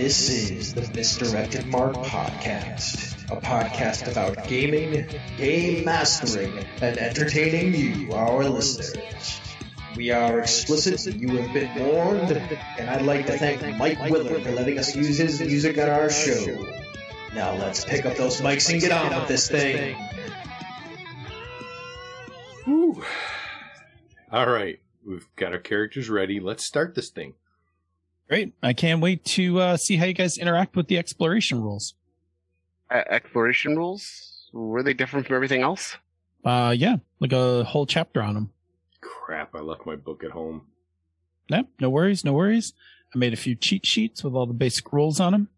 This is the Misdirected Mark Podcast, a podcast about gaming, game mastering, and entertaining you, our listeners. We are explicit, you have been warned, and I'd like to thank Mike Willard for letting us use his music on our show. Now let's pick up those mics and get on with this thing. Whew. All right, we've got our characters ready. Let's start this thing. Great. I can't wait to uh, see how you guys interact with the exploration rules. Uh, exploration rules were they different from everything else? Uh, yeah, like a whole chapter on them. Crap, I left my book at home. No, no worries, no worries. I made a few cheat sheets with all the basic rules on them.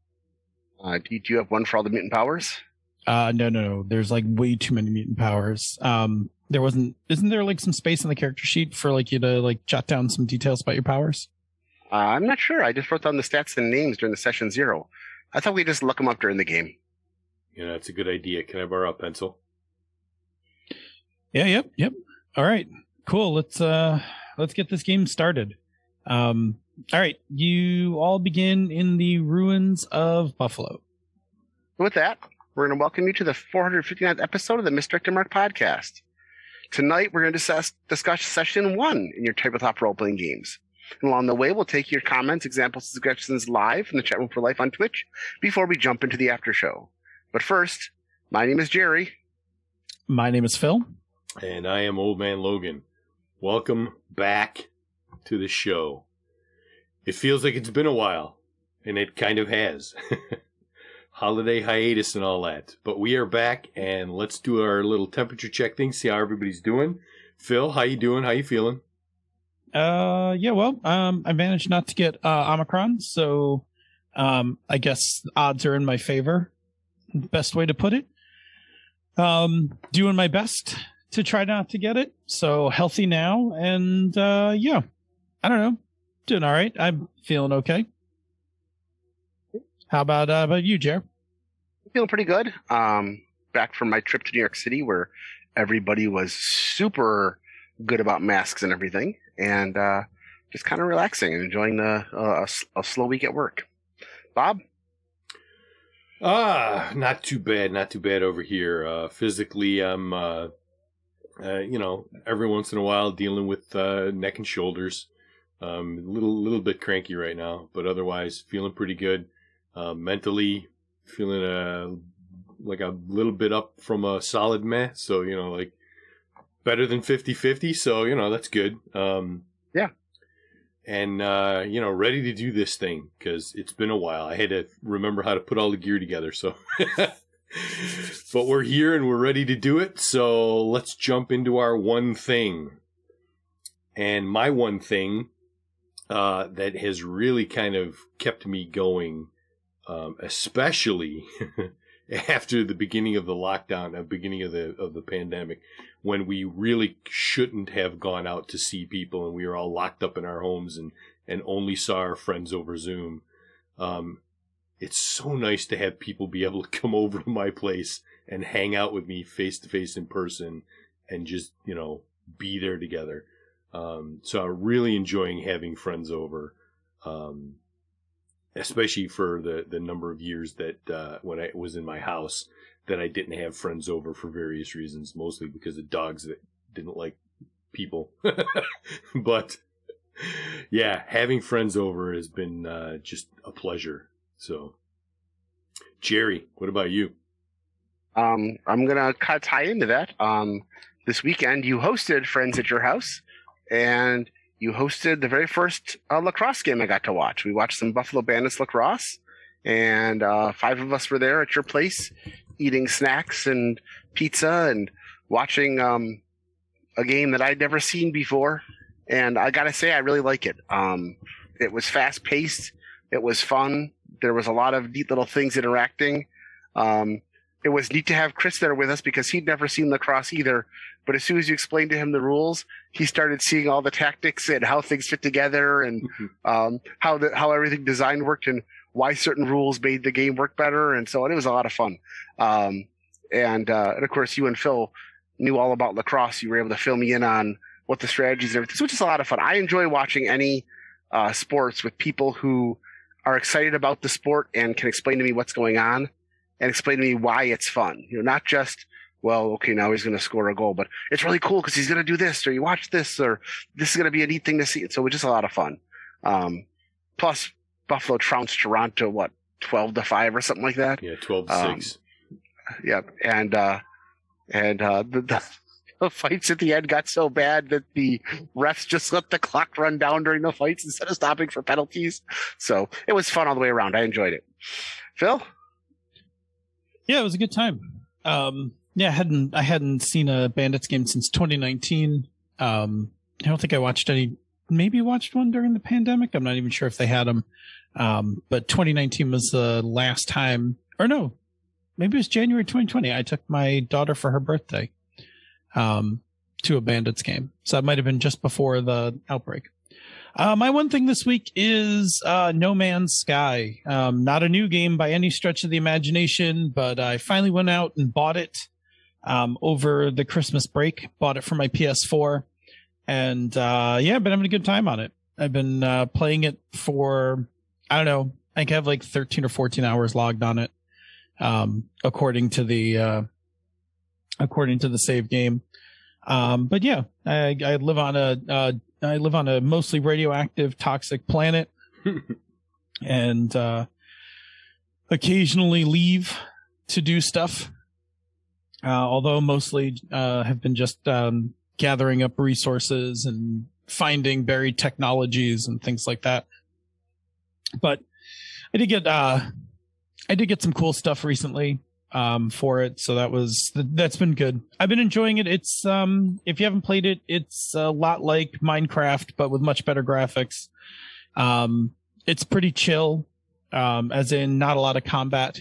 Uh, do you have one for all the mutant powers? Uh, no, no, no. There's like way too many mutant powers. Um, there wasn't. Isn't there like some space on the character sheet for like you to like jot down some details about your powers? Uh, I'm not sure. I just wrote down the stats and names during the session zero. I thought we just look them up during the game. Yeah, that's a good idea. Can I borrow a pencil? Yeah, yep, yep. All right, cool. Let's uh let's get this game started. Um, all right, you all begin in the ruins of Buffalo. With that, we're going to welcome you to the 459th episode of the Misdirected Mark podcast. Tonight, we're going to discuss, discuss session one in your tabletop role playing games. And along the way, we'll take your comments, examples, suggestions live in the chat room for life on Twitch before we jump into the after show. But first, my name is Jerry. My name is Phil. And I am Old Man Logan. Welcome back to the show. It feels like it's been a while, and it kind of has. Holiday hiatus and all that. But we are back, and let's do our little temperature check thing, see how everybody's doing. Phil, how you doing? How you feeling? Uh, yeah, well, um, I managed not to get uh, Omicron, so um, I guess odds are in my favor. Best way to put it. Um, doing my best to try not to get it. So healthy now, and uh, yeah, I don't know, doing all right. I'm feeling okay. How about uh, about you, Jer? Feeling pretty good. Um, back from my trip to New York City, where everybody was super good about masks and everything, and uh, just kind of relaxing and enjoying the uh, a, a slow week at work. Bob. Ah, not too bad, not too bad over here. Uh, physically, I'm, uh, uh, you know, every once in a while dealing with uh, neck and shoulders. Um, a little, little bit cranky right now, but otherwise feeling pretty good. Uh, mentally, feeling uh, like a little bit up from a solid meh. So you know, like better than 50-50. So you know, that's good. Um, yeah, and uh, you know, ready to do this thing because it's been a while. I had to remember how to put all the gear together. So, but we're here and we're ready to do it. So let's jump into our one thing. And my one thing uh, that has really kind of kept me going, um, especially after the beginning of the lockdown, the beginning of the of the pandemic, when we really shouldn't have gone out to see people and we were all locked up in our homes and and only saw our friends over Zoom. Um, it's so nice to have people be able to come over to my place and hang out with me face to face in person and just you know be there together. Um, so I'm really enjoying having friends over. Um, especially for the the number of years that uh, when I was in my house that I didn't have friends over for various reasons, mostly because of dogs that didn't like people. but yeah, having friends over has been uh, just a pleasure. So, Jerry, what about you? Um, I'm gonna kind of tie into that. Um, this weekend you hosted friends at your house, and you hosted the very first uh, lacrosse game I got to watch. We watched some Buffalo Bandits lacrosse, and uh, five of us were there at your place, eating snacks and pizza and watching um, a game that I'd never seen before. And I gotta say, I really like it. Um, it was fast paced. It was fun. There was a lot of neat little things interacting. Um, it was neat to have Chris there with us because he'd never seen lacrosse either. But as soon as you explained to him the rules, he started seeing all the tactics and how things fit together and um, how the, how everything designed worked and why certain rules made the game work better. And so on. It was a lot of fun. Um, and, uh, and of course, you and Phil knew all about lacrosse. You were able to fill me in on what the strategies and everything. So it's just a lot of fun. I enjoy watching any uh, sports with people who are excited about the sport and can explain to me what's going on and explain to me why it's fun. You know, not just well, okay, now he's going to score a goal, but it's really cool because he's going to do this, or you watch this, or this is going to be a neat thing to see. So it's just a lot of fun. Um, plus, Buffalo trounced Toronto, what, 12 to 5 or something like that? Yeah, 12 to Um, 6. Yep. And, uh, and, uh, the, the, the fights at the end got so bad that the refs just let the clock run down during the fights instead of stopping for penalties. So it was fun all the way around. I enjoyed it. Phil? Yeah, it was a good time. Um, yeah, I hadn't I hadn't seen a Bandits game since 2019. Um, I don't think I watched any. Maybe watched one during the pandemic. I'm not even sure if they had them. Um, but 2019 was the last time, or no, maybe it was January 2020. I took my daughter for her birthday, um, to a Bandits game. So that might have been just before the outbreak. Uh, my one thing this week is uh, No Man's Sky. Um, not a new game by any stretch of the imagination, but I finally went out and bought it um, over the Christmas break. Bought it for my PS4, and uh, yeah, I've been having a good time on it. I've been uh, playing it for I don't know. I think I have like 13 or 14 hours logged on it, um, according to the uh, according to the save game. Um, but yeah, I, I live on a uh, I live on a mostly radioactive, toxic planet, and uh, occasionally leave to do stuff. Uh, although mostly uh, have been just um, gathering up resources and finding buried technologies and things like that. But I did get uh, I did get some cool stuff recently um, for it, so that was that's been good. I've been enjoying it. It's um, if you haven't played it, it's a lot like Minecraft, but with much better graphics. Um, it's pretty chill, um, as in not a lot of combat.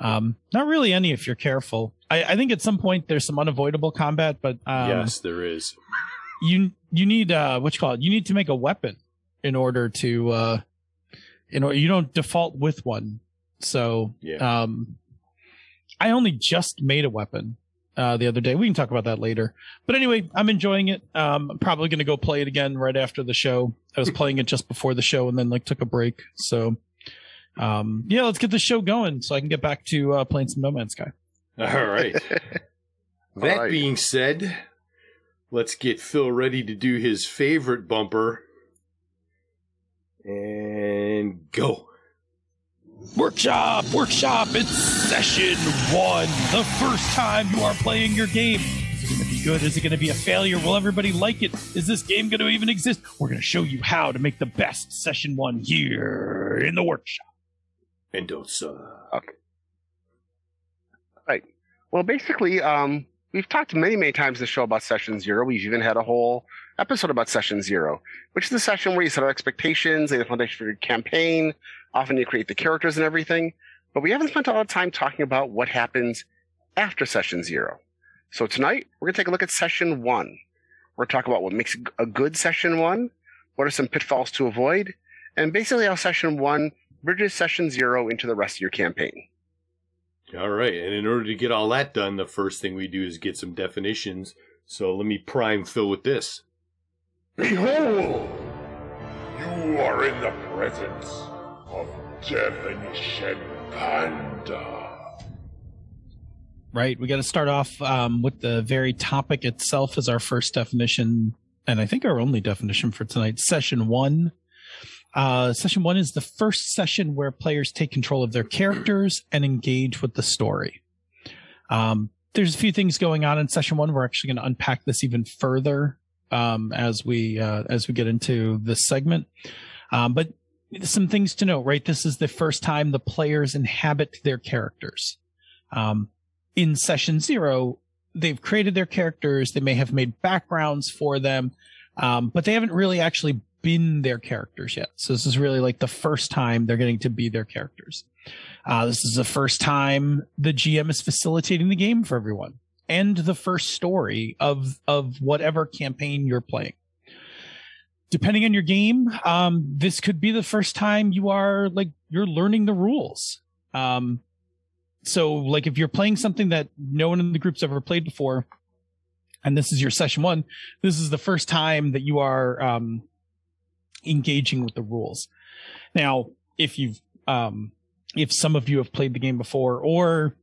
Um, not really any if you're careful. I, I think at some point there's some unavoidable combat, but um, yes, there is. you you need uh what you call it? You need to make a weapon in order to uh in order you don't default with one. So Yeah. um I only just made a weapon uh the other day. We can talk about that later. But anyway, I'm enjoying it. Um I'm probably gonna go play it again right after the show. I was playing it just before the show and then like took a break. So um yeah, let's get the show going so I can get back to uh playing some No Man's Sky. All right. that right. being said, let's get Phil ready to do his favorite bumper. And go. Workshop, workshop, it's session one. The first time you are playing your game. Is it going to be good? Is it going to be a failure? Will everybody like it? Is this game going to even exist? We're going to show you how to make the best session one here in the workshop. And don't suck. Well, basically, um, we've talked many, many times in the show about session zero. We've even had a whole episode about session zero, which is the session where you set out expectations, lay the foundation for your campaign. Often you create the characters and everything. But we haven't spent a lot of time talking about what happens after session zero. So tonight, we're going to take a look at session one. We're going to talk about what makes a good session one, what are some pitfalls to avoid, and basically how session one bridges session zero into the rest of your campaign. All right. And in order to get all that done, the first thing we do is get some definitions. So let me prime Phil with this. Behold! You are in the presence of Definition Panda. Right. We got to start off um, with the very topic itself as our first definition, and I think our only definition for tonight. Session one. Uh, session one is the first session where players take control of their characters and engage with the story. Um, there's a few things going on in session one. We're actually going to unpack this even further um, as we uh, as we get into this segment. Um, but some things to note, right? This is the first time the players inhabit their characters. Um, in session zero, they've created their characters. They may have made backgrounds for them, um, but they haven't really actually been their characters yet. So this is really like the first time they're getting to be their characters. Uh, this is the first time the GM is facilitating the game for everyone and the first story of of whatever campaign you're playing. Depending on your game, um, this could be the first time you are like you're learning the rules. Um, so like if you're playing something that no one in the group's ever played before, and this is your session one, this is the first time that you are um, engaging with the rules. Now, if you've um, if some of you have played the game before, or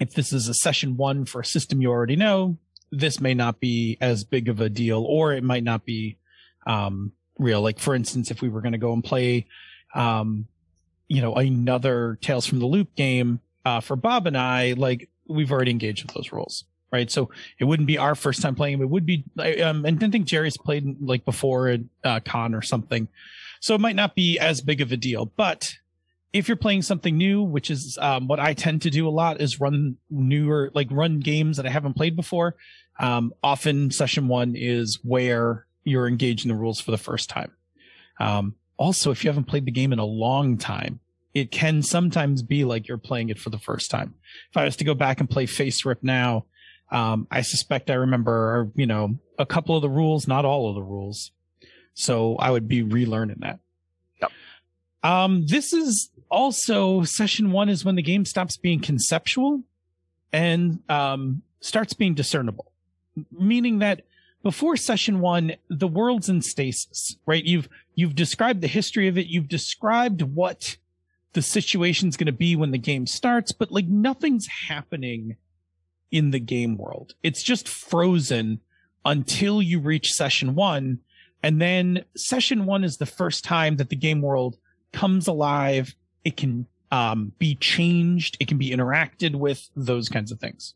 if this is a session one for a system you already know, this may not be as big of a deal, or it might not be um, real. Like for instance, if we were going to go and play, um, you know, another Tales from the Loop game uh, for Bob and I, like we've already engaged with those rules, right? So it wouldn't be our first time playing. It would be, um, and I think Jerry's played like before at uh, con or something, so it might not be as big of a deal. But if you're playing something new, which is um, what I tend to do a lot, is run newer, like run games that I haven't played before. Um, often session one is where you're engaging the rules for the first time. Um, also, if you haven't played the game in a long time, it can sometimes be like you're playing it for the first time. If I was to go back and play FASERIP now, um, I suspect I remember, you know, a couple of the rules, not all of the rules. So I would be relearning that. Yep. Um, this is also session one is when the game stops being conceptual and um, starts being discernible, meaning that before session one, the world's in stasis, right? You've you've described the history of it. You've described what the situation's going to be when the game starts, but like nothing's happening in the game world. It's just frozen until you reach session one. And then session one is the first time that the game world comes alive. It can um, be changed. It can be interacted with those kinds of things.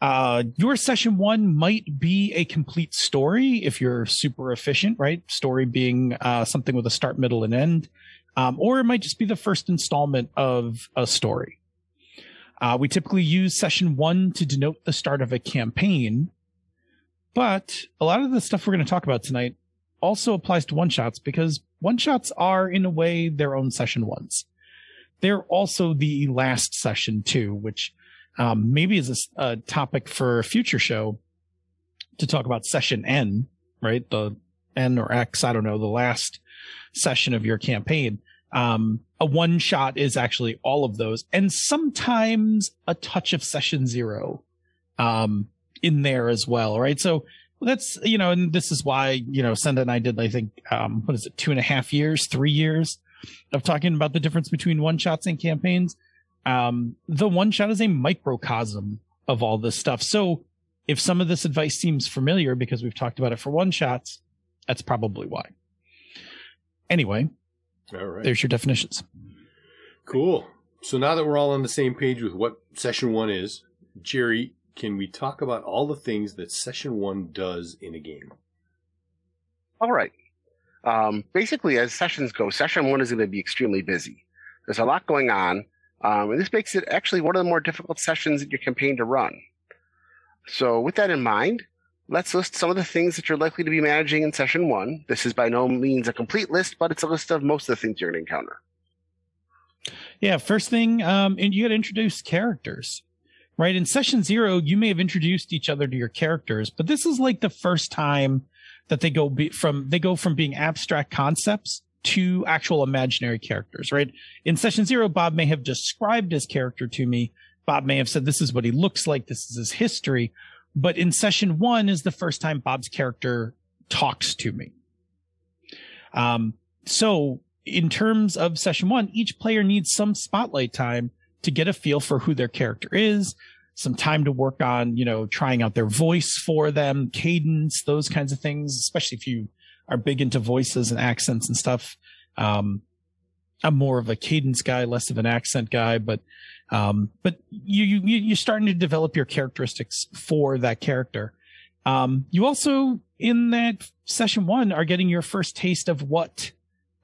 Uh, your session one might be a complete story if you're super efficient, right? Story being uh, something with a start, middle, and end. Um, or it might just be the first installment of a story. Uh, we typically use session one to denote the start of a campaign, but a lot of the stuff we're going to talk about tonight also applies to one shots because one shots are, in a way, their own session ones. They're also the last session, too, which um, maybe is a, a, topic for a future show to talk about session N, right? The N or X, I don't know, the last session of your campaign. Um, a one shot is actually all of those, and sometimes a touch of session zero um, in there as well, right? So that's you know, and this is why you know Senda and I did I think um, what is it, two and a half years, three years of talking about the difference between one shots and campaigns um, the one shot is a microcosm of all this stuff. So if some of this advice seems familiar because we've talked about it for one shots, that's probably why. Anyway, all right. There's your definitions. Cool. So now that we're all on the same page with what session one is, Jerry, can we talk about all the things that session one does in a game? All right. Um, basically, as sessions go, session one is going to be extremely busy. There's a lot going on. Um, and this makes it actually one of the more difficult sessions in your campaign to run. So, with that in mind, let's list some of the things that you're likely to be managing in session one. This is by no means a complete list, but it's a list of most of the things you're going to encounter. Yeah, first thing, um, and you got to introduce characters, right? In session zero, you may have introduced each other to your characters, but this is like the first time that they go be, from they go from being abstract concepts to actual imaginary characters, right? In session zero, Bob may have described his character to me. Bob may have said, this is what he looks like. This is his history. But in session one is the first time Bob's character talks to me. Um, so in terms of session one, each player needs some spotlight time to get a feel for who their character is, some time to work on, you know, trying out their voice for them, cadence, those kinds of things, especially if you are big into voices and accents and stuff. Um, I'm more of a cadence guy, less of an accent guy, but um, but you you you're starting to develop your characteristics for that character. Um, you also in that session one are getting your first taste of what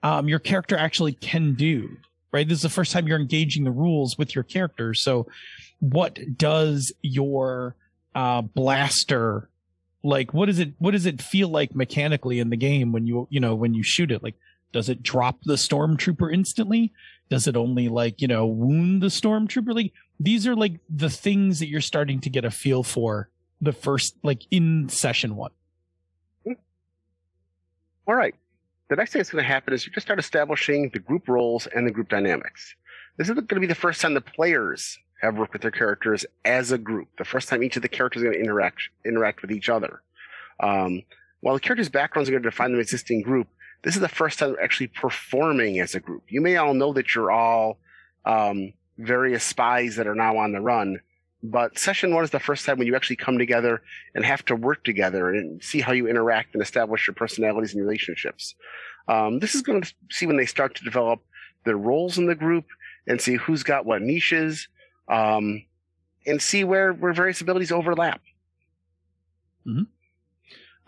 um, your character actually can do. Right, this is the first time you're engaging the rules with your character. So, what does your uh, blaster like what does it what does it feel like mechanically in the game when you you know when you shoot it like does it drop the stormtrooper instantly does it only like you know wound the stormtrooper like these are like the things that you're starting to get a feel for the first like in session one all right the next thing that's going to happen is you just start establishing the group roles and the group dynamics this is going to be the first time the players have worked with their characters as a group. The first time each of the characters is going to interact interact with each other. Um, while the characters' backgrounds are going to define the existing group, this is the first time actually performing as a group. You may all know that you're all um, various spies that are now on the run, but session one is the first time when you actually come together and have to work together and see how you interact and establish your personalities and relationships. Um, this is going to see when they start to develop their roles in the group and see who's got what niches um, and see where, where various abilities overlap.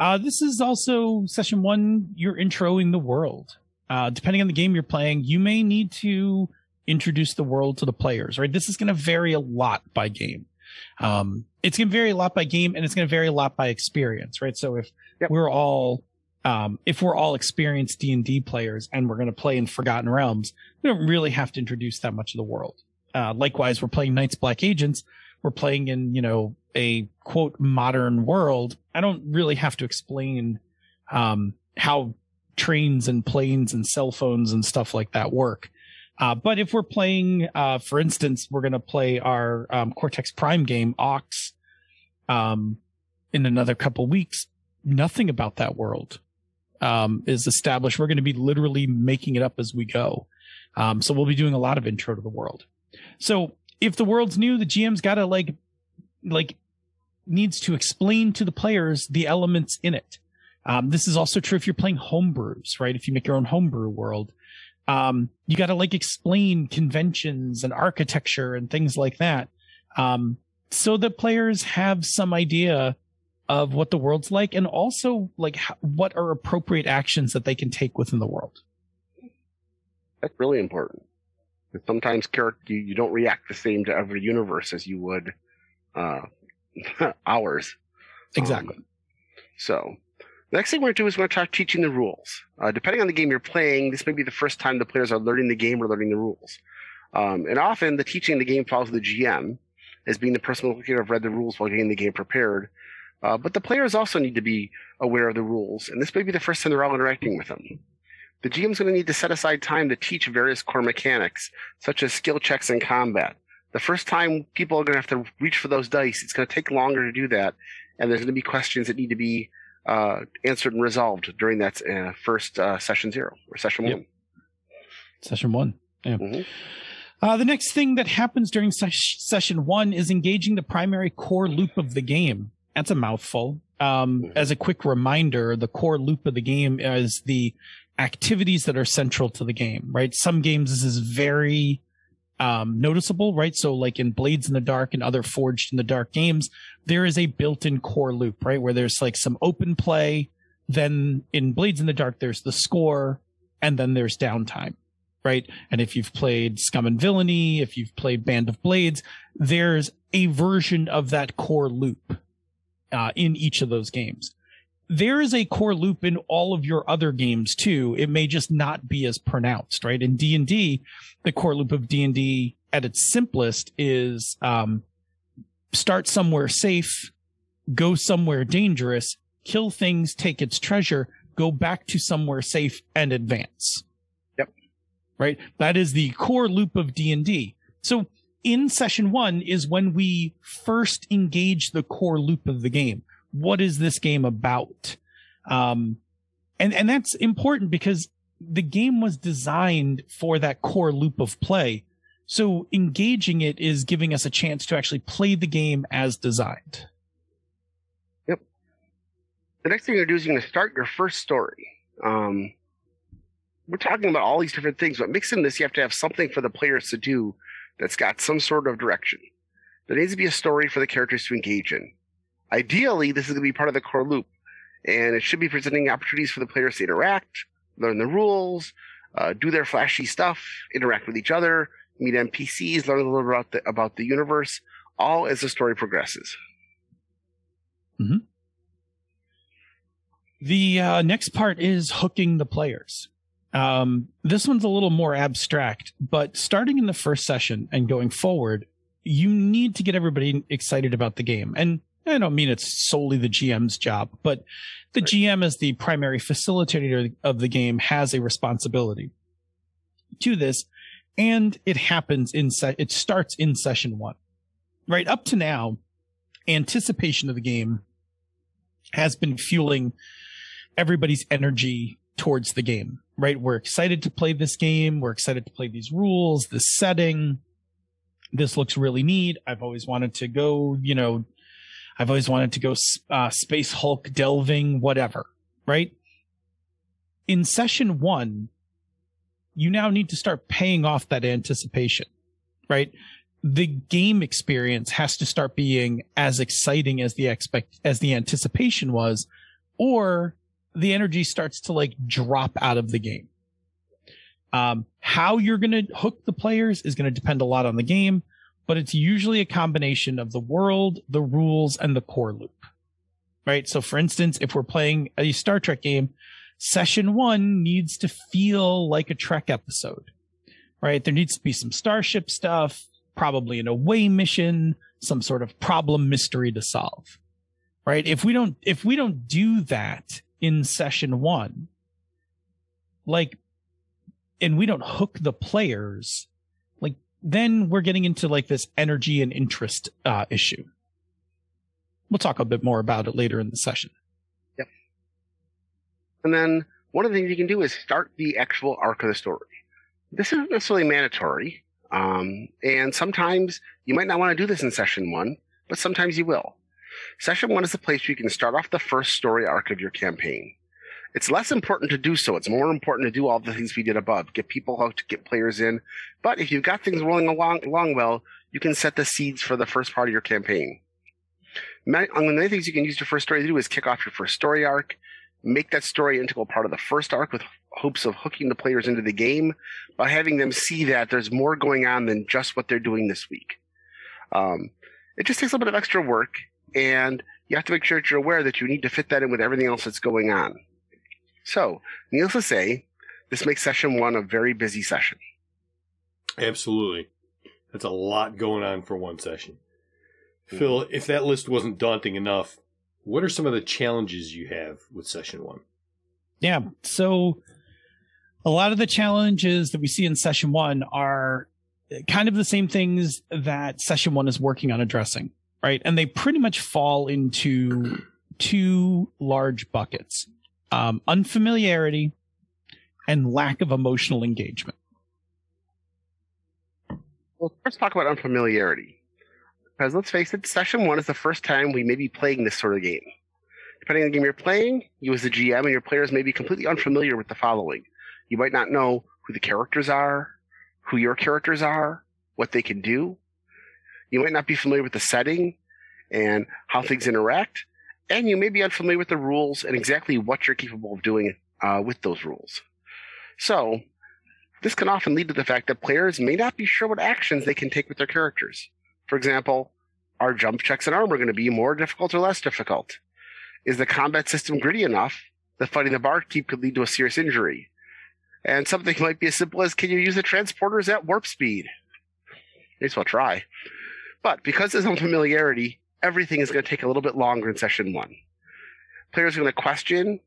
Uh, this is also session one. your intro in the world. Uh, depending on the game you're playing, you may need to introduce the world to the players. Right. This is going to vary a lot by game. Um, it's going to vary a lot by game, and it's going to vary a lot by experience. Right. So if Yep. we're all um, if we're all experienced D and D players and we're going to play in Forgotten Realms, we don't really have to introduce that much of the world. Uh, likewise, we're playing Night's Black Agents. We're playing in you know a quote modern world. I don't really have to explain um, how trains and planes and cell phones and stuff like that work. Uh, but if we're playing, uh, for instance, we're going to play our um, Cortex Prime game, Ox, um, in another couple weeks. Nothing about that world um, is established. We're going to be literally making it up as we go. Um, so we'll be doing a lot of intro to the world. So if the world's new, the GM's got to like, like, needs to explain to the players the elements in it. Um, this is also true if you're playing homebrews, right? If you make your own homebrew world, um, you got to like explain conventions and architecture and things like that, um, so that players have some idea of what the world's like, and also like what are appropriate actions that they can take within the world. That's really important. Sometimes character you, you don't react the same to every universe as you would uh, ours. Exactly. Um, so, the next thing we're going to do is we're going to start teaching the rules. Uh, depending on the game you're playing, this may be the first time the players are learning the game or learning the rules. Um, and often, the teaching of the game falls to the GM as being the person who have read the rules while getting the game prepared. Uh, but the players also need to be aware of the rules, and this may be the first time they're all interacting with them. The GM is going to need to set aside time to teach various core mechanics, such as skill checks and combat. The first time people are going to have to reach for those dice, it's going to take longer to do that, and there's going to be questions that need to be uh, answered and resolved during that uh, first uh, session zero or session Yep. one. Session one. Yeah. Mhm. Uh, the next thing that happens during ses- session one is engaging the primary core loop of the game. That's a mouthful. Um, as a quick reminder, the core loop of the game is the activities that are central to the game, right? Some games this is very um, noticeable, right? So, like in Blades in the Dark and other Forged in the Dark games, there is a built in core loop, right? Where there's like some open play. Then in Blades in the Dark, there's the score, and then there's downtime right? And if you've played Scum and Villainy, if you've played Band of Blades, there's a version of that core loop uh, in each of those games. There is a core loop in all of your other games too. It may just not be as pronounced, right? In D and D, the core loop of D and D at its simplest is um, start somewhere safe, go somewhere dangerous, kill things, take its treasure, go back to somewhere safe, and advance Yep. right that is the core loop of d&d so in session one is when we first engage the core loop of the game what is this game about um and and that's important because the game was designed for that core loop of play so engaging it is giving us a chance to actually play the game as designed Yep. The next thing you're going to do is you're going to start your first story. Um, we're talking about all these different things, but mixing this, you have to have something for the players to do that's got some sort of direction. There needs to be a story for the characters to engage in. Ideally, this is going to be part of the core loop, and it should be presenting opportunities for the players to interact, learn the rules, uh, do their flashy stuff, interact with each other, meet NPCs, learn a little about the, about the universe, all as the story progresses. The uh, next part is hooking the players. Um, this one's a little more abstract, but starting in the first session and going forward, you need to get everybody excited about the game. And I don't mean it's solely the GM's job, but the GM as the primary facilitator of the game has a responsibility to this. And it happens in set, it starts in session one, right? Up to now, anticipation of the game has been fueling everybody's energy towards the game, right? We're excited to play this game. We're excited to play these rules, this setting. This looks really neat. I've always wanted to go, you know, I've always wanted to go uh, Space Hulk delving, whatever, right? In session one, you now need to start paying off that anticipation, right? The game experience has to start being as exciting as the expect as the anticipation was, or the energy starts to like drop out of the game. Um, how you're going to hook the players is going to depend a lot on the game, but it's usually a combination of the world, the rules, and the core loop. Right. So, for instance, if we're playing a Star Trek game, session one needs to feel like a Trek episode, right? There needs to be some starship stuff, probably an away mission, some sort of problem mystery to solve, right? If we don't, if we don't do that in session one, like, and we don't hook the players, then we're getting into like this energy and interest uh, issue. We'll talk a bit more about it later in the session. Yep. And then one of the things you can do is start the actual arc of the story. This isn't necessarily mandatory. Um, and sometimes you might not want to do this in session one, but sometimes you will. Session one is the place where you can start off the first story arc of your campaign. It's less important to do so. It's more important to do all the things we did above, get people hooked, get players in. But if you've got things rolling along, along well, you can set the seeds for the first part of your campaign. Many, many things you can use your first story to do is kick off your first story arc, make that story integral part of the first arc with hopes of hooking the players into the game by having them see that there's more going on than just what they're doing this week. Um, it just takes a little bit of extra work, and you have to make sure that you're aware that you need to fit that in with everything else that's going on. So, needless to say, this makes session one a very busy session. Absolutely. That's a lot going on for one session. Mm-hmm. Phil, if that list wasn't daunting enough, what are some of the challenges you have with session one? Yeah. So a lot of the challenges that we see in session one are kind of the same things that session one is working on addressing, right? And they pretty much fall into two large buckets um, unfamiliarity and lack of emotional engagement. Well, let's talk about unfamiliarity. Because let's face it, session one is the first time we may be playing this sort of game. Depending on the game you're playing, you as the GM and your players may be completely unfamiliar with the following. You might not know who the characters are, who your characters are, what they can do. You might not be familiar with the setting and how things interact, and you may be unfamiliar with the rules and exactly what you're capable of doing uh, with those rules. So, this can often lead to the fact that players may not be sure what actions they can take with their characters. For example, are jump checks and armor going to be more difficult or less difficult? Is the combat system gritty enough that fighting the barkeep could lead to a serious injury? And something might be as simple as can you use the transporters at warp speed? May as well try. But because there's unfamiliarity, everything is going to take a little bit longer in session one. Players are going to question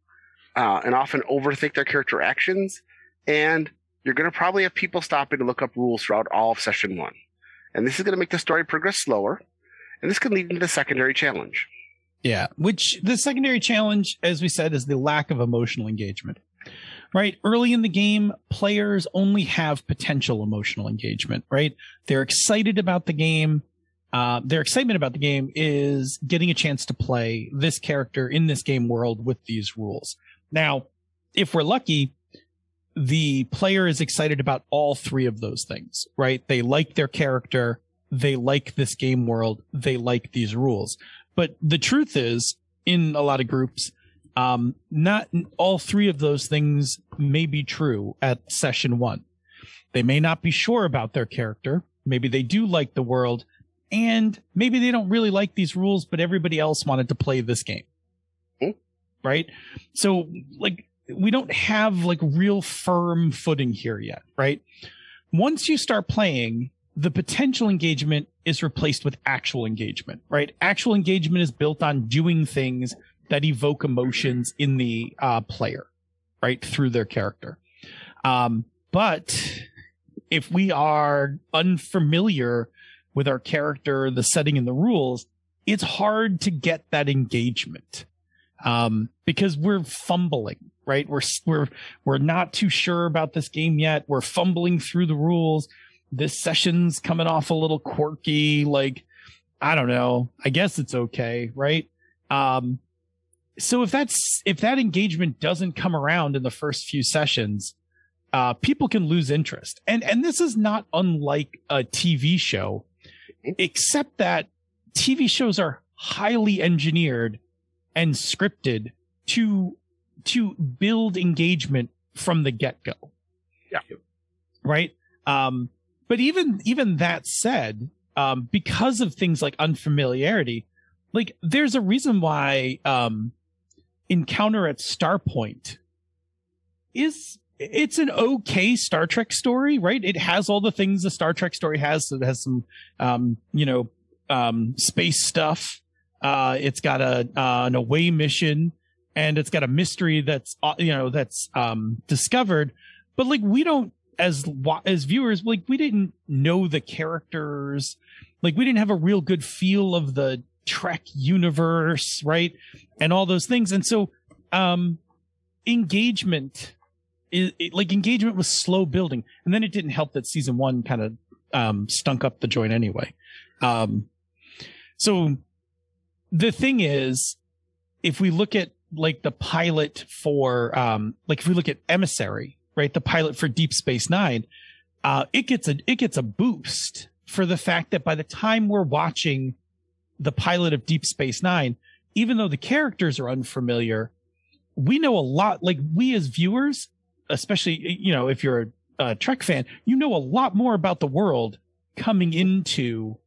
uh, and often overthink their character actions, and you're going to probably have people stopping to look up rules throughout all of session one. And this is going to make the story progress slower. And this can lead into the secondary challenge. Yeah, which the secondary challenge, as we said, is the lack of emotional engagement. Right? Early in the game, players only have potential emotional engagement, right? They're excited about the game. Uh, their excitement about the game is getting a chance to play this character in this game world with these rules. Now, if we're lucky, the player is excited about all three of those things, right? They like their character. They like this game world. They like these rules. But the truth is, in a lot of groups, um, not all three of those things may be true at session one. They may not be sure about their character. Maybe they do like the world and maybe they don't really like these rules, but everybody else wanted to play this game. Hmm. Right. So like we don't have like real firm footing here yet, right? Once you start playing, the potential engagement is replaced with actual engagement, right? Actual engagement is built on doing things that evoke emotions in the uh, player, right? Through their character. Um, but if we are unfamiliar with our character, the setting and the rules, it's hard to get that engagement. um, because we're fumbling, right? We're we're we're not too sure about this game yet. We're fumbling through the rules. This session's coming off a little quirky. Like, I don't know. I guess it's okay, right? Um, so if that's if that engagement doesn't come around in the first few sessions, uh, people can lose interest. And and this is not unlike a TV show, except that TV shows are highly engineered and scripted to to build engagement from the get go. Yeah. Right. Um, but even even that said, um, because of things like unfamiliarity, like there's a reason why um, Encounter at Farpoint is it's an okay Star Trek story, right? It has all the things a Star Trek story has. So It has some, um, you know, um, space stuff. Uh, it's got a uh, an away mission, and it's got a mystery that's uh, you know that's um, discovered. But like we don't as as viewers, like we didn't know the characters, like we didn't have a real good feel of the Trek universe, right? And all those things. And so um engagement is it, like engagement was slow building. And then it didn't help that season 1 kind of um stunk up the joint anyway. Um so the thing is if we look at like the pilot for um like if we look at Emissary, right? The pilot for Deep Space 9, uh it gets a it gets a boost for the fact that by the time we're watching the pilot of Deep Space Nine, even though the characters are unfamiliar, we know a lot. Like we as viewers, especially you know if you're a, a Trek fan, you know a lot more about the world coming into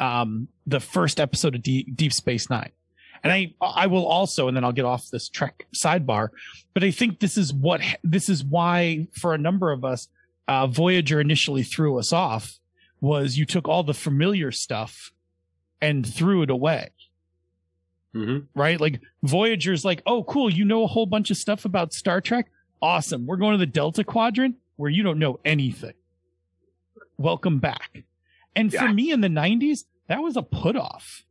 um, the first episode of D- Deep Space Nine. And I I will also, and then I'll get off this Trek sidebar, but I think this is what this is why for a number of us, uh, Voyager initially threw us off was you took all the familiar stuff and threw it away. Mm-hmm. Right? Like Voyager's like, oh, cool. You know a whole bunch of stuff about Star Trek. Awesome. We're going to the Delta Quadrant where you don't know anything. Welcome back. And for me in the 90s, that was a put off.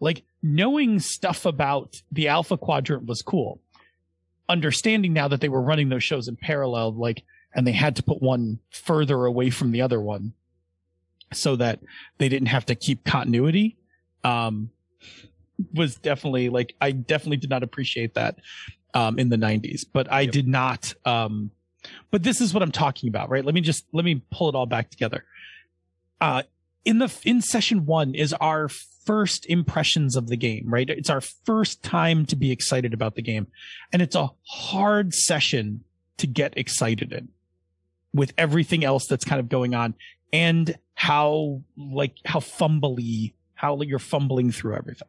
Like knowing stuff about the Alpha Quadrant was cool. Understanding now that they were running those shows in parallel, like, and they had to put one further away from the other one so that they didn't have to keep continuity um was definitely like i definitely did not appreciate that um in the 90s but i Yep. did not um but this is what i'm talking about right? Let me just let me pull it all back together. Uh in the in session 1 is our first impressions of the game right? It's our first time to be excited about the game and it's a hard session to get excited in with everything else that's kind of going on and how like how fumbly how you're fumbling through everything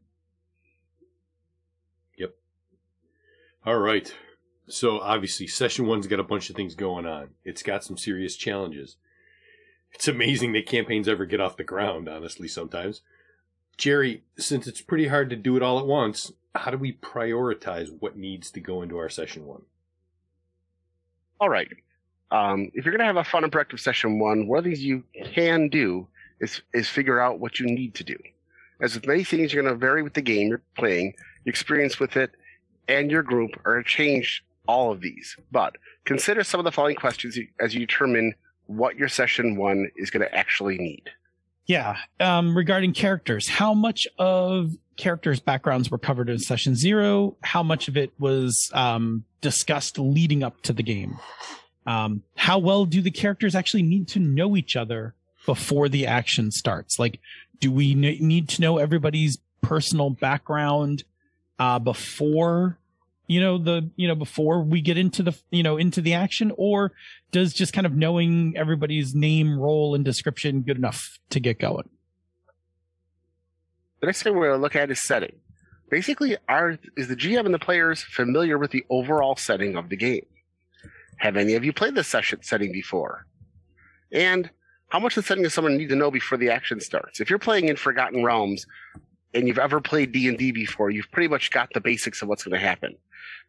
All right. So obviously, session one's got a bunch of things going on. It's got some serious challenges. It's amazing that campaigns ever get off the ground, honestly, sometimes. Jerry, since it's pretty hard to do it all at once, how do we prioritize what needs to go into our session one? All right. Um, if you're going to have a fun and productive session one, one of the things you can do is is figure out what you need to do. As with many things, you're going to vary with the game you're playing, your experience with it, and your group are to change all of these. But consider some of the following questions as you determine what your session one is going to actually need. yeah um regarding characters how much of characters backgrounds were covered in session zero how much of it was um discussed leading up to the game um how well do the characters actually need to know each other before the action starts like do we need to know everybody's personal background uh before you know the you know before we get into the you know into the action or does just kind of knowing everybody's name role and description good enough to get going The next thing we're going to look at is setting. Basically, are is the GM and the players familiar with the overall setting of the game? Have any of you played this session setting before? And how much of the setting does someone need to know before the action starts? If you're playing in Forgotten Realms and you've ever played D and D before, you've pretty much got the basics of what's going to happen.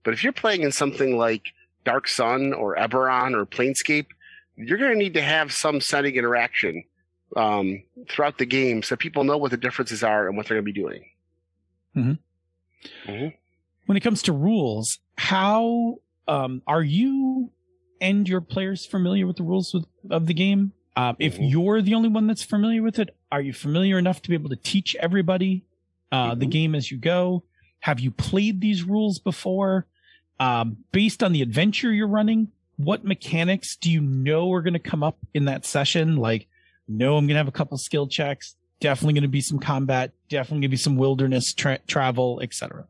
But if you're playing in something like Dark Sun or Eberron or Planescape, you're going to need to have some setting interaction um, throughout the game so people know what the differences are and what they're going to be doing. Mhm. Mhm. when it comes to rules, how um, are you and your players familiar with the rules with, of the game? Um, if Mhm. you're the only one that's familiar with it, are you familiar enough to be able to teach everybody uh, the Mhm. game as you go? Have you played these rules before? Um, based on the adventure you're running, what mechanics do you know are going to come up in that session? Like, no, I'm going to have a couple skill checks. Definitely going to be some combat. Definitely going to be some wilderness tra- travel, etc.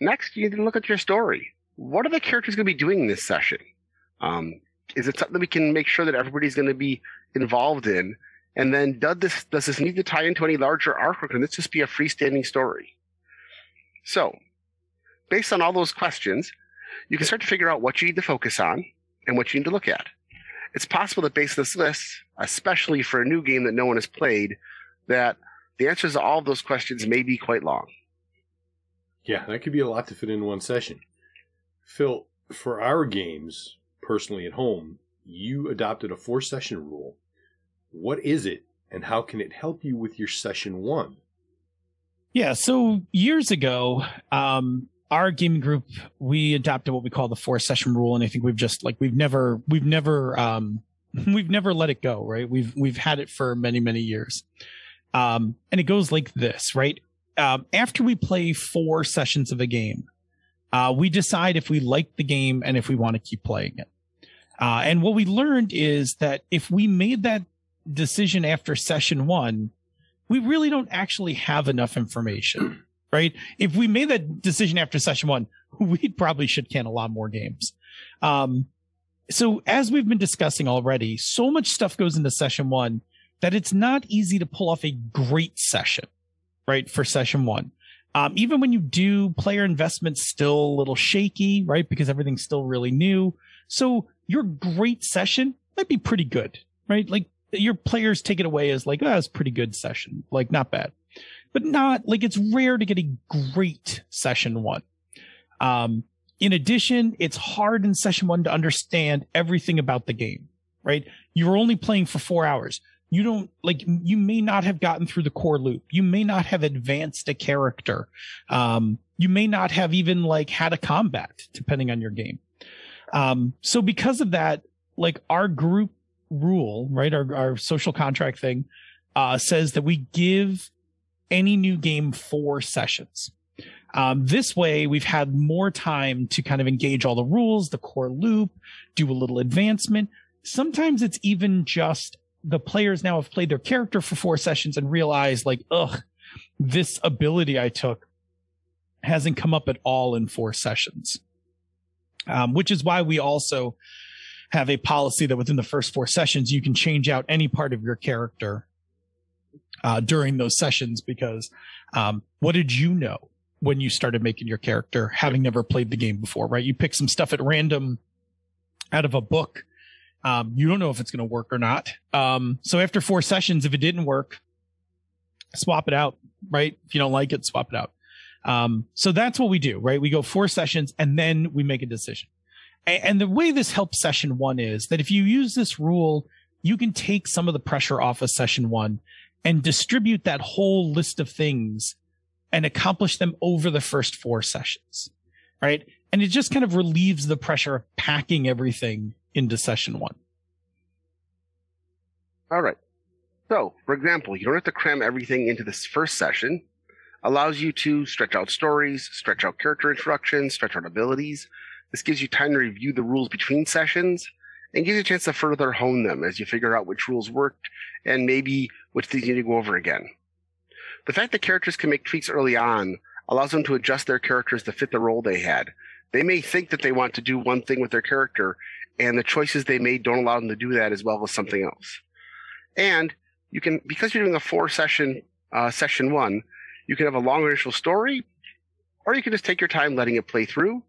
Next, you need to look at your story. What are the characters going to be doing in this session? Um, is it something we can make sure that everybody's going to be involved in? And then, does this does this need to tie into any larger arc, or can this just be a freestanding story? So, based on all those questions, you can start to figure out what you need to focus on and what you need to look at. It's possible that based on this list, especially for a new game that no one has played, that the answers to all of those questions may be quite long. Yeah, that could be a lot to fit in one session. Phil, for our games, personally at home, you adopted a four session rule. What is it, and how can it help you with your session one? Yeah, so years ago, um, our gaming group we adopted what we call the four session rule, and I think we've just like we've never we've never um, we've never let it go. Right? We've we've had it for many many years, um, and it goes like this. Right? Um, after we play four sessions of a game, uh, we decide if we like the game and if we want to keep playing it. Uh, and what we learned is that if we made that decision after session one, we really don't actually have enough information, right? If we made that decision after session one, we probably should can a lot more games. Um, so as we've been discussing already, so much stuff goes into session one that it's not easy to pull off a great session, right? For session one. Um, even when you do player investment's still a little shaky, right? Because everything's still really new. So your great session might be pretty good, right? Like your players take it away as like, oh, it's a pretty good session, like not bad, but not like it's rare to get a great session one. Um, in addition, it's hard in session one to understand everything about the game, right? You're only playing for four hours. You don't like, you may not have gotten through the core loop. You may not have advanced a character. Um, you may not have even like had a combat depending on your game. Um, so because of that, like our group rule, right? Our, our social contract thing, uh, says that we give any new game four sessions. Um, this way, we've had more time to kind of engage all the rules, the core loop, do a little advancement. Sometimes it's even just the players now have played their character for four sessions and realize, like, ugh, this ability I took hasn't come up at all in four sessions. Um, which is why we also have a policy that within the first four sessions, you can change out any part of your character uh, during those sessions because um, what did you know when you started making your character having never played the game before right? You pick some stuff at random out of a book. Um, you don't know if it's going to work or not. Um, so after four sessions if it didn't work swap it out right? If you don't like it swap it out. Um, so that's what we do right? We go four sessions and then we make a decision and the way this helps session one is that if you use this rule you can take some of the pressure off of session one and distribute that whole list of things and accomplish them over the first four sessions. Right. And it just kind of relieves the pressure of packing everything into session one. All right. So, for example, you don't have to cram everything into this first session. Allows you to stretch out stories, stretch out character introductions, stretch out abilities. This gives you time to review the rules between sessions and gives you a chance to further hone them as you figure out which rules worked and maybe which things you need to go over again. The fact that characters can make tweaks early on allows them to adjust their characters to fit the role they had. They may think that they want to do one thing with their character, and the choices they made don't allow them to do that as well as something else. And you can, because you're doing a four session uh, session one, you can have a long initial story, or you can just take your time letting it play through.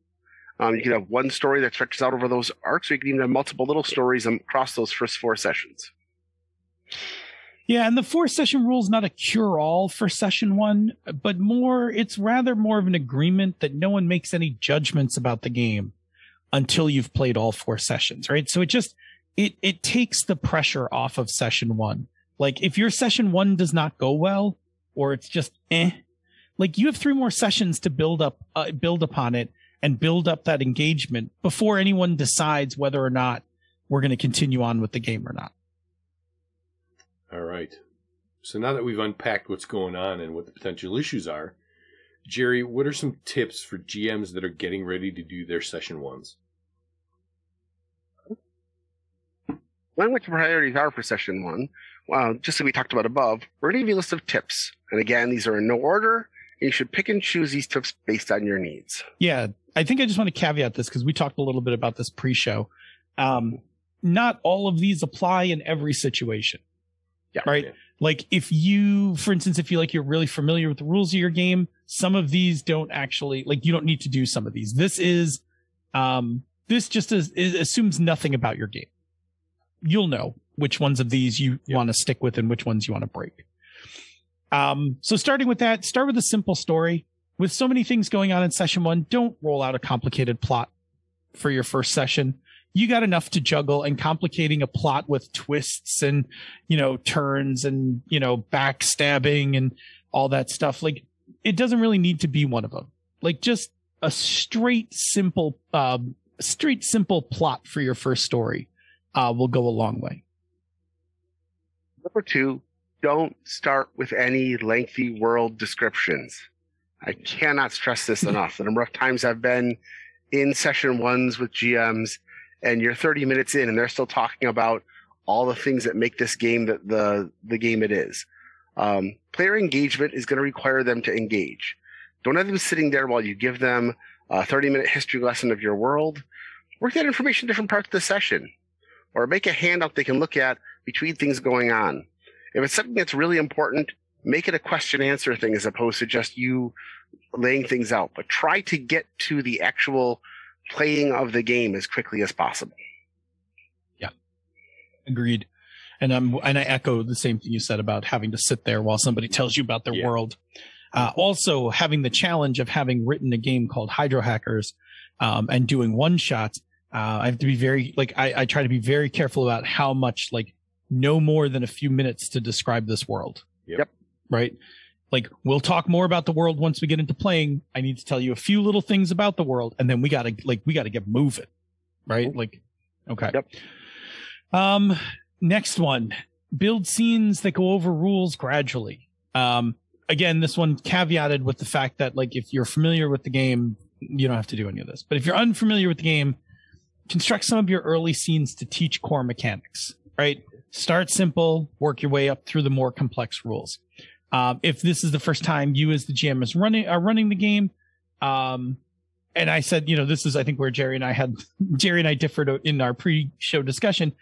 Um, you can have one story that stretches out over those arcs, or you can even have multiple little stories across those first four sessions. Yeah, and the four session rule is not a cure all for session one, but more, it's rather more of an agreement that no one makes any judgments about the game until you've played all four sessions, right? So it just, it, it takes the pressure off of session one. Like if your session one does not go well, or it's just eh, like you have three more sessions to build up, uh, build upon it and build up that engagement before anyone decides whether or not we're going to continue on with the game or not. All right. So now that we've unpacked what's going on and what the potential issues are, Jerry, what are some tips for GMs that are getting ready to do their session ones? Learn what your priorities are for session one. Well, just as we talked about above, we're going to give you a list of tips. And again, these are in no order. You should pick and choose these tips based on your needs. Yeah. I think I just want to caveat this because we talked a little bit about this pre show. Um, not all of these apply in every situation. Yeah. Right. Yeah. Like if you, for instance, if you like you're really familiar with the rules of your game, some of these don't actually like you don't need to do some of these. This is, um, this just is, is assumes nothing about your game. You'll know which ones of these you Yeah. want to stick with and which ones you want to break. Um, so starting with that, start with a simple story. With so many things going on in session one, don't roll out a complicated plot for your first session. You got enough to juggle and complicating a plot with twists and, you know, turns and, you know, backstabbing and all that stuff. Like it doesn't really need to be one of them. Like just a straight, simple, um, straight, simple plot for your first story, uh, will go a long way. Number two, don't start with any lengthy world descriptions. I cannot stress this enough. The number of times I've been in session ones with GMs and you're 30 minutes in and they're still talking about all the things that make this game the, the, the game it is. Um, player engagement is going to require them to engage. Don't have them sitting there while you give them a 30 minute history lesson of your world. Work that information in different parts of the session or make a handout they can look at between things going on. If it's something that's really important, make it a question answer thing as opposed to just you laying things out. But try to get to the actual playing of the game as quickly as possible. Yeah. Agreed. And I'm and I echo the same thing you said about having to sit there while somebody tells you about their Yeah. world. Uh, also, having the challenge of having written a game called Hydro Hackers um, and doing one shots. Uh, I have to be very like I, I try to be very careful about how much like no more than a few minutes to describe this world. Yep. Yep. Right. Like we'll talk more about the world once we get into playing. I need to tell you a few little things about the world, and then we gotta like we gotta get moving. Right. Like, okay. Yep. Um, next one, build scenes that go over rules gradually. Um, again, this one caveated with the fact that like if you're familiar with the game, you don't have to do any of this. But if you're unfamiliar with the game, construct some of your early scenes to teach core mechanics. Right. Start simple, work your way up through the more complex rules. Um, if this is the first time you as the GM is running are running the game, um, and I said, you know, this is I think where Jerry and I had Jerry and I differed in our pre-show discussion.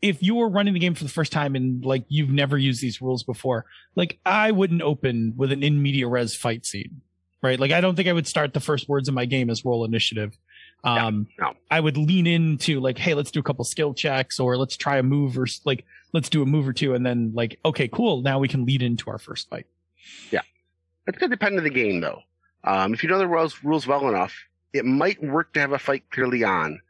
If you're running the game for the first time and like you've never used these rules before, like I wouldn't open with an in media res fight scene, right? Like I don't think I would start the first words of my game as roll initiative. Um, no. I would lean into like, hey, let's do a couple skill checks or let's try a move or like let's do a move or two, and then like, okay, cool, now we can lead into our first fight. Yeah. It's going to depend on the game, though. Um, if you know the rules, rules well enough, it might work to have a fight clearly on.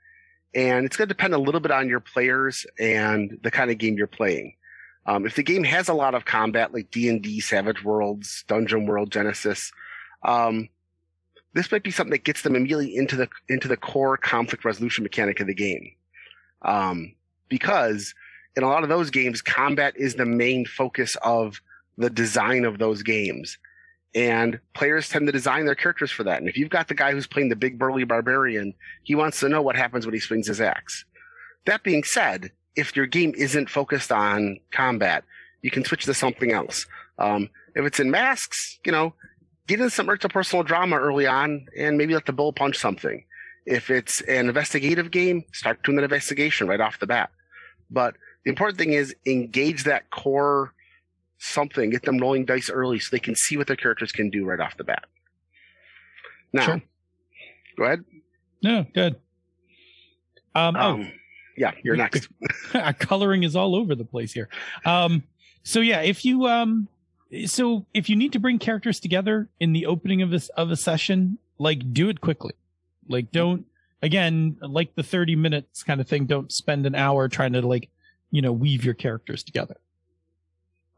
And it's going to depend a little bit on your players and the kind of game you're playing. Um, if the game has a lot of combat, like D&D, Savage Worlds, Dungeon World, Genesys, um, this might be something that gets them immediately into the into the core conflict resolution mechanic of the game. Um, because in a lot of those games, combat is the main focus of the design of those games. And players tend to design their characters for that. And if you've got the guy who's playing the big burly barbarian, he wants to know what happens when he swings his axe. That being said, if your game isn't focused on combat, you can switch to something else. Um, if it's in masks, you know, get in some interpersonal drama early on and maybe let the bull punch something. If it's an investigative game, start doing an investigation right off the bat. But the important thing is engage that core something, get them rolling dice early so they can see what their characters can do right off the bat. Now, Sure. go ahead. No, good. Um, oh, Um, yeah, you're next. coloring is all over the place here. Um, so yeah, if you um, so if you need to bring characters together in the opening of this of a session, like do it quickly. Like don't again like the thirty minutes kind of thing. Don't spend an hour trying to like you know weave your characters together.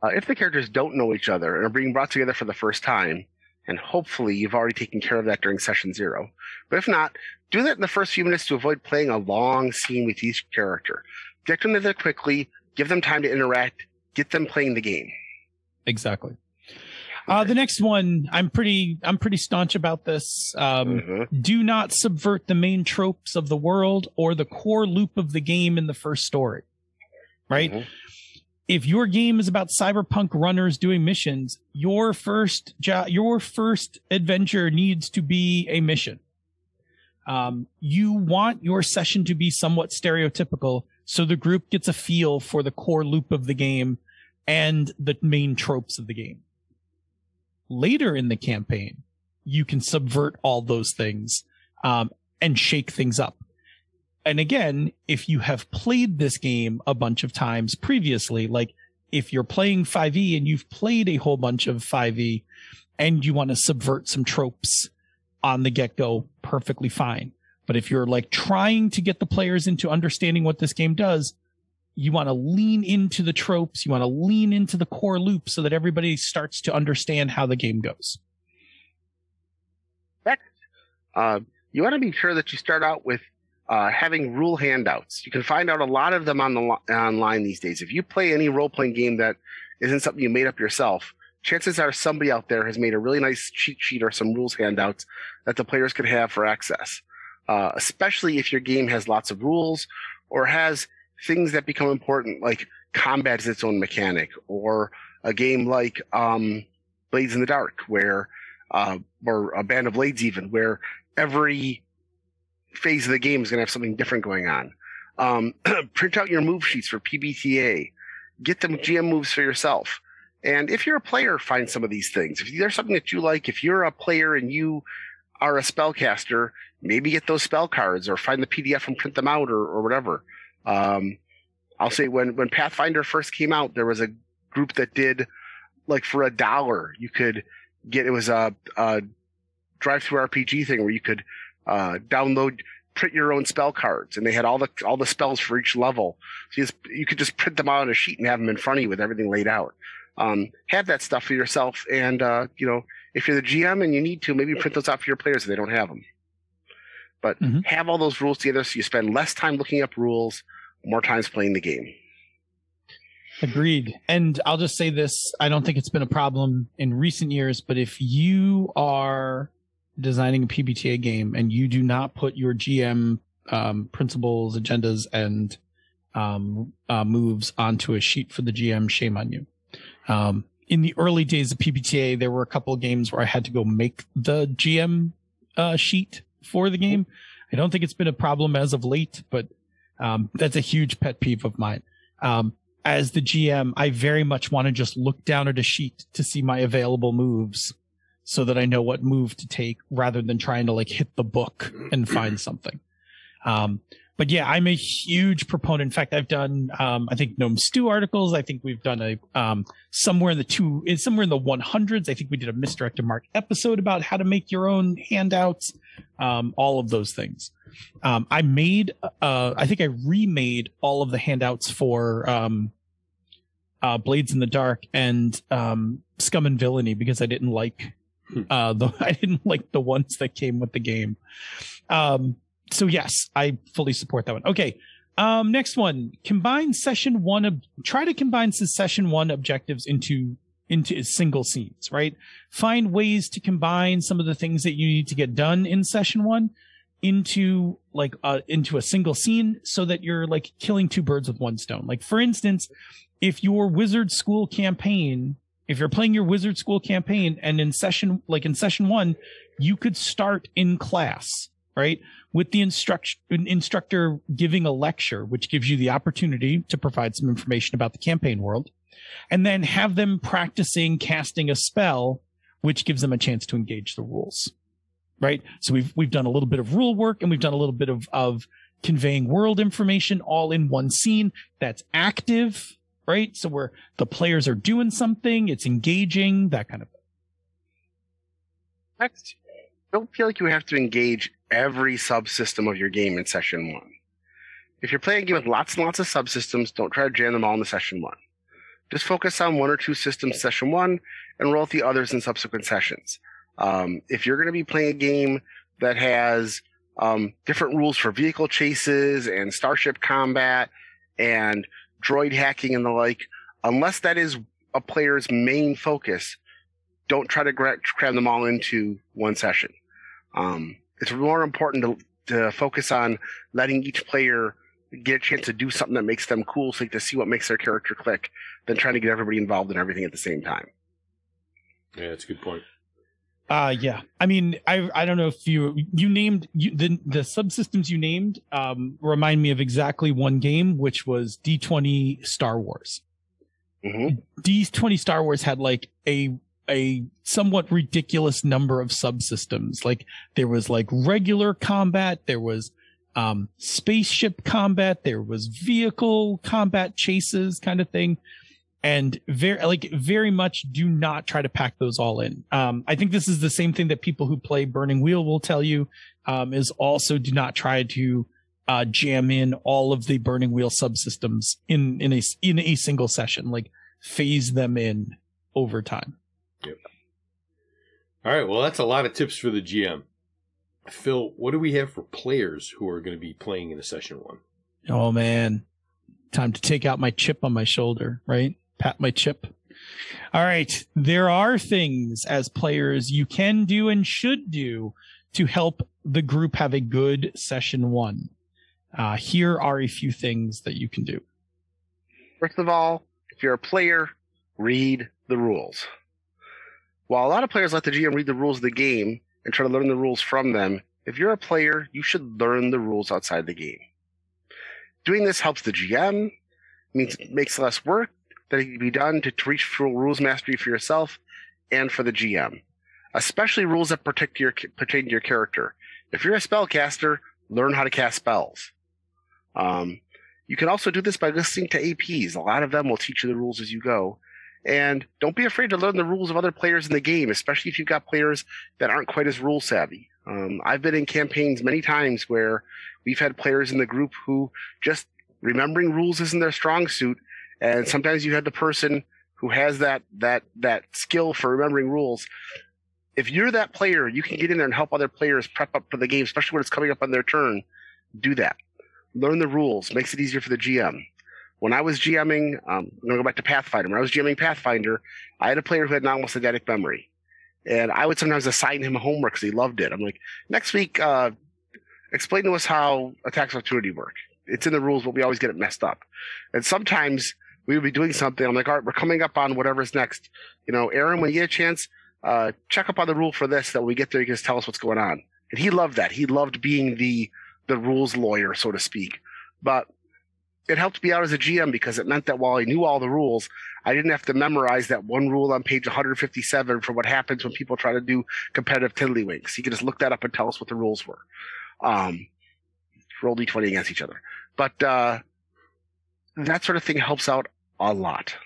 Uh, if the characters don't know each other and are being brought together for the first time, And hopefully you've already taken care of that during session zero. But if not, do that in the first few minutes to avoid playing a long scene with each character. Get them there quickly, give them time to interact, get them playing the game. Exactly. Uh, the next one, I'm pretty, I'm pretty staunch about this. Um, Mhm. do not subvert the main tropes of the world or the core loop of the game in the first story. Right? Mhm. If your game is about cyberpunk runners doing missions, your first your first adventure needs to be a mission. Um, you want your session to be somewhat stereotypical so the group gets a feel for the core loop of the game and the main tropes of the game. Later in the campaign, you can subvert all those things um, and shake things up. And again, if you have played this game a bunch of times previously, like if you're playing 5e and you've played a whole bunch of 5e and you want to subvert some tropes on the get go, perfectly fine. But if you're like trying to get the players into understanding what this game does, you want to lean into the tropes, you want to lean into the core loop so that everybody starts to understand how the game goes. Uh, you want to be sure that you start out with uh, having rule handouts. You can find out a lot of them on the li- online these days. If you play any role playing game that isn't something you made up yourself, chances are somebody out there has made a really nice cheat sheet or some rules handouts that the players could have for access. Uh, especially if your game has lots of rules or has things that become important, like combat is its own mechanic, or a game like um, Blades in the Dark, where uh, or a Band of Blades, even where every phase of the game is going to have something different going on. Um, print out your move sheets for PBTA. Get them GM moves for yourself. And if you're a player, find some of these things. If there's something that you like, if you're a player and you are a spellcaster, maybe get those spell cards or find the PDF and print them out or, or whatever. Um, I'll say when, when Pathfinder first came out, there was a group that did like for a dollar, you could get, it was a, a drive through RPG thing where you could uh, download, print your own spell cards, and they had all the all the spells for each level. So you, just, you could just print them out on a sheet and have them in front of you with everything laid out. Um, have that stuff for yourself, and uh, you know if you're the GM and you need to, maybe print those out for your players if they don't have them. But Mhm. have all those rules together so you spend less time looking up rules, more times playing the game. Agreed. And I'll just say this I don't think it's been a problem in recent years, but if you are designing a PBTA game and you do not put your GM um, principles, agendas, and um, uh, moves onto a sheet for the GM, shame on you. Um, in the early days of PBTA, there were a couple of games where I had to go make the GM uh, sheet for the game. I don't think it's been a problem as of late, but um, that's a huge pet peeve of mine. Um, as the GM, I very much want to just look down at a sheet to see my available moves so that I know what move to take rather than trying to like hit the book and find something. Um, but yeah, I'm a huge proponent. In fact, I've done, um, I think Gnome Stew articles. I think we've done a, um, somewhere in the two, somewhere in the 100s. I think we did a misdirected mark episode about how to make your own handouts. Um, all of those things. Um, I made, uh, I think I remade all of the handouts for, um, uh, Blades in the Dark and, um, Scum and Villainy because I didn't like, uh, the, I didn't like the ones that came with the game. Um, so yes, I fully support that one. Okay. Um, next one, combine session one, ob- try to combine session one objectives into, into single scenes, right? Find ways to combine some of the things that you need to get done in session one into like uh into a single scene so that you're like killing two birds with one stone. Like for instance, if your wizard school campaign, if you're playing your wizard school campaign and in session like in session 1, you could start in class, right? With the instruct instructor giving a lecture which gives you the opportunity to provide some information about the campaign world and then have them practicing casting a spell which gives them a chance to engage the rules right? So we've we've done a little bit of rule work and we've done a little bit of of conveying world information all in one scene that's active, right? So where the players are doing something, it's engaging, that kind of. Next, don't feel like you have to engage every subsystem of your game in session one. If you're playing a game with lots and lots of subsystems, don't try to jam them all into session one. Just focus on one or two systems session one and roll with the others in subsequent sessions. Um, if you're going to be playing a game that has um, different rules for vehicle chases and starship combat and droid hacking and the like, unless that is a player's main focus, don't try to gra- cram them all into one session. Um, it's more important to, to focus on letting each player get a chance to do something that makes them cool, so to see what makes their character click, than trying to get everybody involved in everything at the same time. Yeah, that's a good point. Uh yeah. I mean, I I don't know if you you named you, the the subsystems you named um remind me of exactly one game which was D20 Star Wars. Mm-hmm. D20 Star Wars had like a a somewhat ridiculous number of subsystems. Like there was like regular combat, there was um spaceship combat, there was vehicle combat chases kind of thing and very like very much do not try to pack those all in. Um, I think this is the same thing that people who play Burning Wheel will tell you. Um, is also do not try to uh, jam in all of the Burning Wheel subsystems in in a in a single session. Like phase them in over time. Yep. All right. Well, that's a lot of tips for the GM. Phil, what do we have for players who are going to be playing in a session one? Oh man, time to take out my chip on my shoulder, right? Pat my chip. All right. There are things as players you can do and should do to help the group have a good session one. Uh, here are a few things that you can do. First of all, if you're a player, read the rules. While a lot of players let the GM read the rules of the game and try to learn the rules from them, if you're a player, you should learn the rules outside the game. Doing this helps the GM, means makes less work, that can be done to reach full rules mastery for yourself and for the GM, especially rules that protect your, pertain to your character. If you're a spellcaster, learn how to cast spells. Um, you can also do this by listening to APs. A lot of them will teach you the rules as you go. And don't be afraid to learn the rules of other players in the game, especially if you've got players that aren't quite as rule savvy. Um, I've been in campaigns many times where we've had players in the group who just remembering rules isn't their strong suit, and sometimes you have the person who has that that that skill for remembering rules. If you're that player, you can get in there and help other players prep up for the game, especially when it's coming up on their turn. Do that. Learn the rules. Makes it easier for the GM. When I was GMing, um, I'm going to go back to Pathfinder. When I was GMing Pathfinder, I had a player who had almost eidetic memory. And I would sometimes assign him homework because he loved it. I'm like, next week, uh, explain to us how attacks of opportunity work. It's in the rules, but we always get it messed up. And sometimes we would be doing something. I'm like, all right, we're coming up on whatever's next. You know, Aaron, when you get a chance, uh, check up on the rule for this. That when we get there, you can just tell us what's going on. And he loved that. He loved being the the rules lawyer, so to speak. But it helped me out as a GM because it meant that while I knew all the rules, I didn't have to memorize that one rule on page 157 for what happens when people try to do competitive tiddlywinks. He could just look that up and tell us what the rules were. Um, roll d20 against each other. But uh, that sort of thing helps out a lot.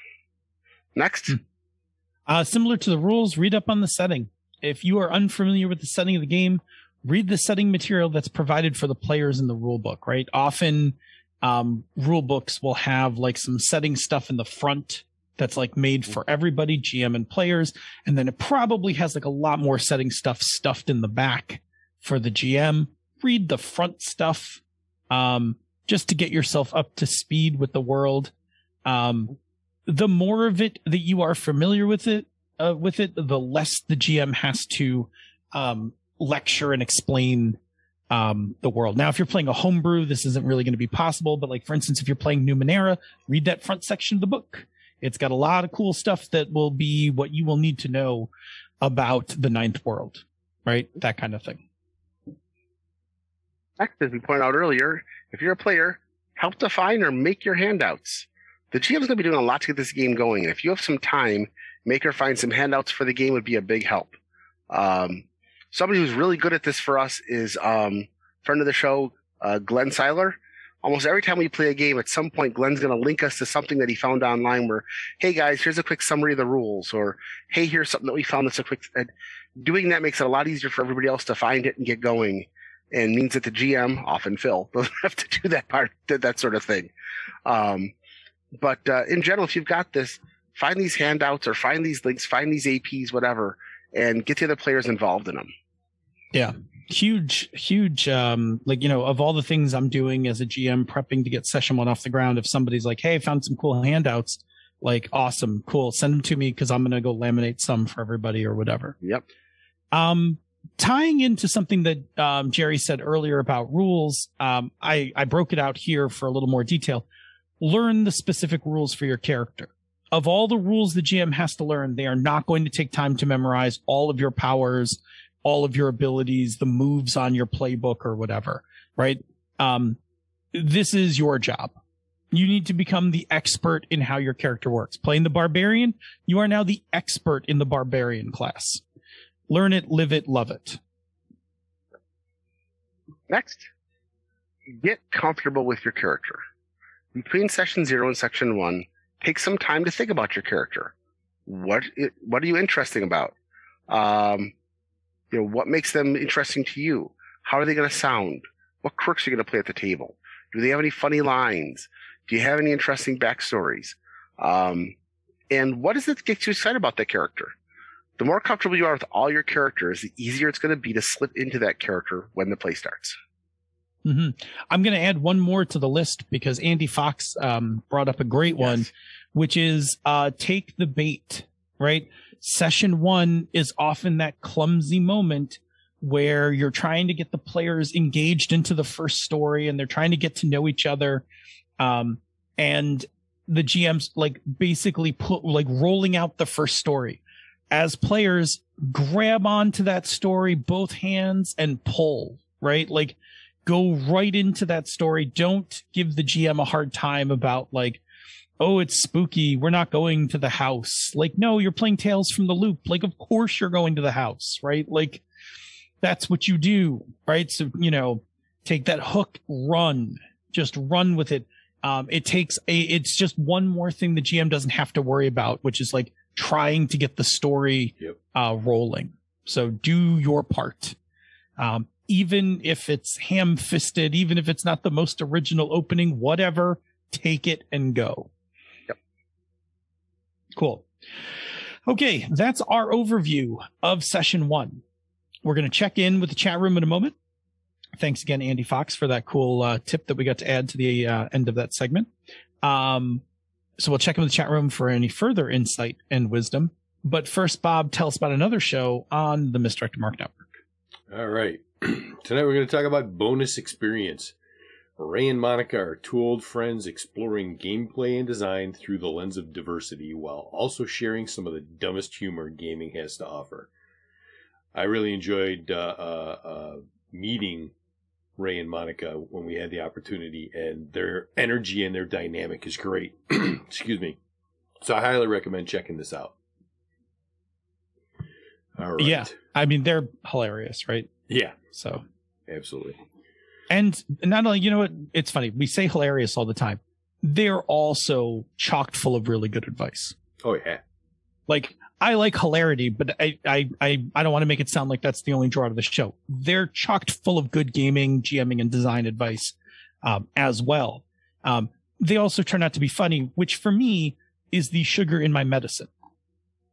Next. Hmm. Uh, similar to the rules, read up on the setting. If you are unfamiliar with the setting of the game, read the setting material that's provided for the players in the rule book, right? Often, um, rule books will have like some setting stuff in the front that's like made for everybody, GM and players. And then it probably has like a lot more setting stuff stuffed in the back for the GM. Read the front stuff. Um, just to get yourself up to speed with the world. Um, the more of it that you are familiar with it, uh, with it, the less the GM has to um, lecture and explain um, the world. Now, if you're playing a homebrew, this isn't really going to be possible. But like, for instance, if you're playing Numenera, read that front section of the book. It's got a lot of cool stuff that will be what you will need to know about the ninth world, right? That kind of thing. As we pointed out earlier, if you're a player, help define or make your handouts. The GM is going to be doing a lot to get this game going. And if you have some time, make or find some handouts for the game would be a big help. Um, somebody who's really good at this for us is um, friend of the show, uh, Glenn Seiler. Almost every time we play a game, at some point, Glenn's going to link us to something that he found online where, hey guys, here's a quick summary of the rules, or hey, here's something that we found that's a quick. Doing that makes it a lot easier for everybody else to find it and get going and means that the GM, often Phil, doesn't have to do that part, that sort of thing. Um, but uh, in general, if you've got this, find these handouts or find these links, find these APs, whatever, and get the other players involved in them. Yeah. Huge huge um like you know of all the things i'm doing as a gm prepping to get session one off the ground if somebody's like hey i found some cool handouts like awesome cool send them to me because i'm gonna go laminate some for everybody or whatever Yep. um tying into something that um, jerry said earlier about rules um i i broke it out here for a little more detail learn the specific rules for your character of all the rules the gm has to learn they are not going to take time to memorize all of your powers all of your abilities, the moves on your playbook or whatever, right? Um, this is your job. You need to become the expert in how your character works. Playing the barbarian, you are now the expert in the barbarian class. Learn it, live it, love it. Next, get comfortable with your character. Between session zero and section one, take some time to think about your character. What what are you interesting about? Um, you know, what makes them interesting to you? How are they going to sound? What quirks are you going to play at the table? Do they have any funny lines? Do you have any interesting backstories? Um, and what is it that gets you excited about that character? The more comfortable you are with all your characters, the easier it's going to be to slip into that character when the play starts. hmm I'm going to add one more to the list because Andy Fox um, brought up a great one, which is uh, take the bait, right? Session one is often that clumsy moment where you're trying to get the players engaged into the first story and they're trying to get to know each other. Um, and the GM's like basically put like rolling out the first story. As players, grab onto that story both hands and pull, right? Like go right into that story. Don't give the GM a hard time about like, oh, it's spooky. We're not going to the house. Like, no, you're playing Tales from the Loop. Like, of course you're going to the house, right? Like, that's what you do, right? So, you know, take that hook, run, just run with it. Um, it takes a, it's just one more thing the GM doesn't have to worry about, which is like trying to get the story Yep. uh, rolling. So do your part. Um, even if it's ham fisted, even if it's not the most original opening, whatever, take it and go. Yep. Cool. Okay, that's our overview of session one. We're going to check in with the chat room in a moment. Thanks again, Andy Fox, for that cool uh, tip that we got to add to the uh, end of that segment. Um, so we'll check in the chat room for any further insight and wisdom. But first, Bob, tell us about another show on the Misdirected Mark Network. All right. Tonight we're going to talk about bonus experience. Ray and Monica are two old friends exploring gameplay and design through the lens of diversity while also sharing some of the dumbest humor gaming has to offer. I really enjoyed uh, uh, uh, meeting Ray and Monica when we had the opportunity, and their energy and their dynamic is great. Excuse me. So I highly recommend checking this out. All right. Yeah. I mean, they're hilarious, right? Yeah. So, Absolutely. and not only, you know what? It's funny. We say hilarious all the time. They're also chocked full of really good advice. Oh yeah. Like, I like hilarity, but I, I, I, I don't want to make it sound like that's the only draw to the show. They're chocked full of good gaming, GMing, and design advice um, as well. Um, they also turn out to be funny, which for me is the sugar in my medicine,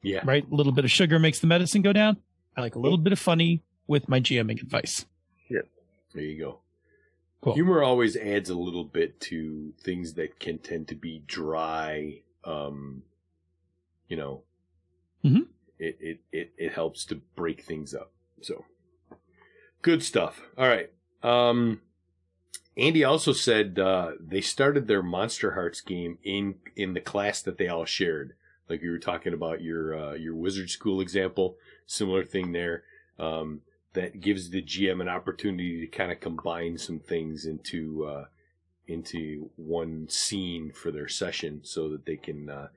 Yeah. right? A little bit of sugar makes the medicine go down. I like a little bit of funny with my GMing advice. Yeah. There you go. Cool. Humor always adds a little bit to things that can tend to be dry. Um, you know, Mhm. it, it, it, it helps to break things up. So good stuff. All right. Um, Andy also said uh, they started their Monsterhearts game in in the class that they all shared. Like you were talking about your uh, your wizard school example, similar thing there. Um, that gives the GM an opportunity to kind of combine some things into uh, into one scene for their session, so that they can uh,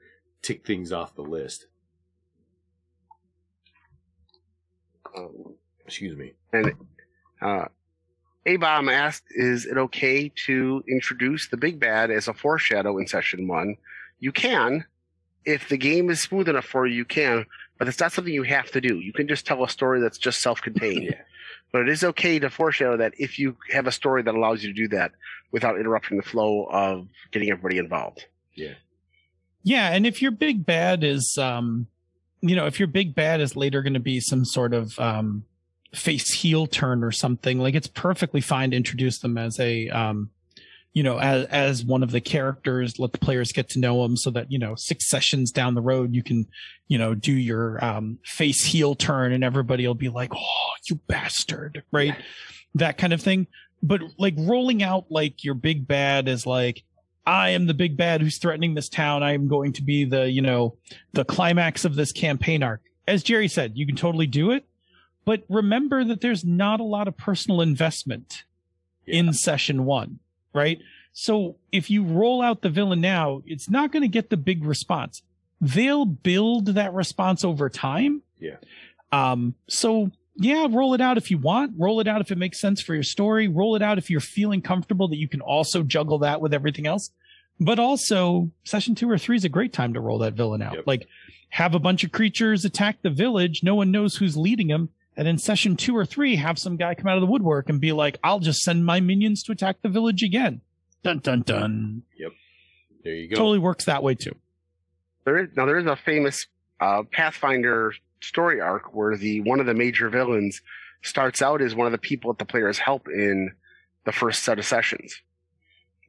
tick things off the list. Um, Excuse me. And uh, A-Bomb asked, is it okay to introduce the big bad as a foreshadow in session one? You can. If the game is smooth enough for you, you can, but it's not something you have to do. You can just tell a story that's just self-contained. Yeah. But it is okay to foreshadow that if you have a story that allows you to do that without interrupting the flow of getting everybody involved. Yeah. Yeah, and if your big bad is um you know, if your big bad is later going to be some sort of um, face heel turn or something, like it's perfectly fine to introduce them as a, um, you know, as as one of the characters. Let the players get to know them, so that you know, six sessions down the road, you can, you know, do your um, face heel turn, and everybody will be like, "Oh, you bastard!" Right? That kind of thing. But like rolling out like your big bad is like. I am the big bad who's threatening this town. I am going to be the, you know, the climax of this campaign arc. As Jerry said, you can totally do it, but remember that there's not a lot of personal investment in session one, right? So if you roll out the villain now, it's not going to get the big response. They'll build that response over time. Yeah. Um, so yeah, roll it out if you want. Roll it out if it makes sense for your story. Roll it out if you're feeling comfortable that you can also juggle that with everything else. But also, session two or three is a great time to roll that villain out. Yep. Like, have a bunch of creatures attack the village. No one knows who's leading them. And in session two or three, have some guy come out of the woodwork and be like, I'll just send my minions to attack the village again. Dun dun dun. Yep. There you go. Totally works that way too. There is now there is a famous uh, Pathfinder story arc where the one of the major villains starts out as one of the people that the players help in the first set of sessions.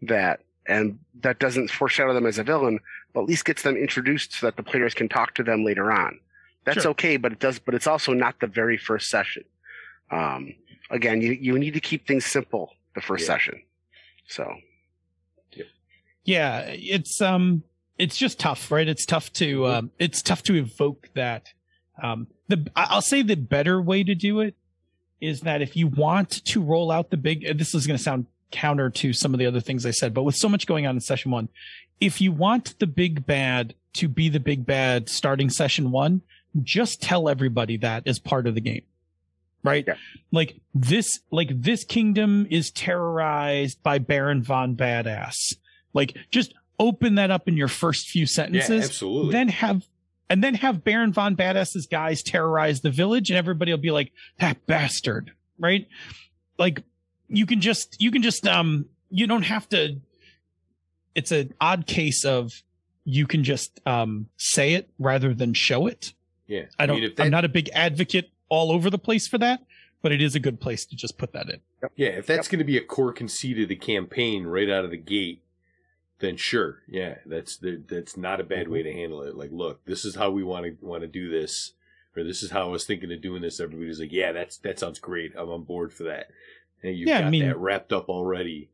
That and that doesn't foreshadow them as a villain, but at least gets them introduced so that the players can talk to them later on. That's Sure. okay, but it does but it's also not the very first session. Um, again, you you need to keep things simple the first Yeah. session. So Yeah, it's um it's just tough, right? It's tough to um it's tough to evoke that. Um the I'll say the better way to do it is that if you want to roll out the big this is going to sound counter to some of the other things I said, but with so much going on in session 1, if you want the big bad to be the big bad starting session 1, just tell everybody that as part of the game. Right? Yeah. Like this like this kingdom is terrorized by Baron von Badass. Like just open that up in your first few sentences. yeah, sentences. absolutely. then have and then have Baron von Badass's guys terrorize the village and everybody will be like, that bastard. Right? Like you can just you can just um you don't have to it's an odd case of you can just um say it rather than show it. yeah. I don't mean, if I'm not a big advocate all over the place for that, but it is a good place to just put that in. yeah, if that's going to be a core conceit of the campaign right out of the gate, then sure, yeah, that's that's not a bad mm-hmm. way to handle it. Like, look, this is how we want to want to do this, or this is how I was thinking of doing this. Everybody's like, yeah, that's that sounds great. I'm on board for that. And you've Yeah, I mean- that wrapped up already.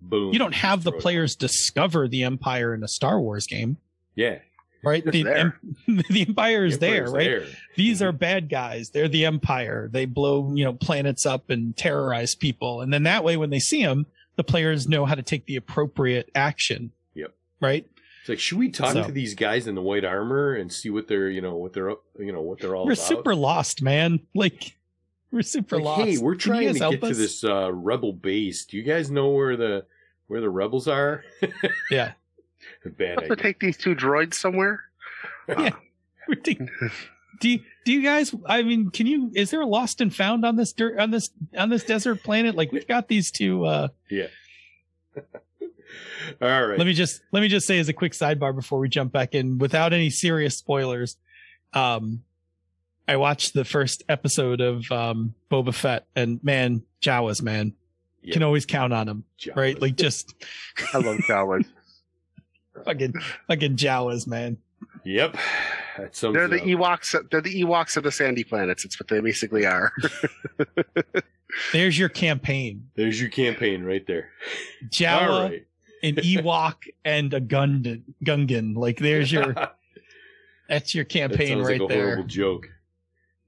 Boom. You don't have the players discover the empire in a Star Wars game, Yeah, right? The, em- the empire is The there, right? there. these are mm-hmm. bad guys. They're the empire. They blow, you know, planets up and terrorize people. And then that way, when they see them, the players know how to take the appropriate action. Yep. Right. It's like, should we talk So- to these guys in the white armor and see what they're, you know, what they're, up, you know, what they're all we're about? super lost, man. Like, we're super Like, lost. hey, we're trying to help get to this uh, rebel base. Do you guys know where the where the rebels are? Yeah. Bad have to take these two droids somewhere. Yeah. Ridiculous. Do you, do you guys? I mean, can you? Is there a lost and found on this dirt on this on this desert planet? Like we've got these two. uh yeah. All right. let me just let me just say as a quick sidebar before we jump back in without any serious spoilers um i watched the first episode of um boba fett and man jawas man Yeah. can always count on him Jawas. right like just I love Jawas. fucking fucking jawas man Yep. They're the up. Ewoks. They're the Ewoks of the sandy planets. It's what they basically are. there's your campaign There's your campaign right there. All jawa right. an ewok and a gungan gungan like there's your that's your campaign sounds right like a there horrible joke.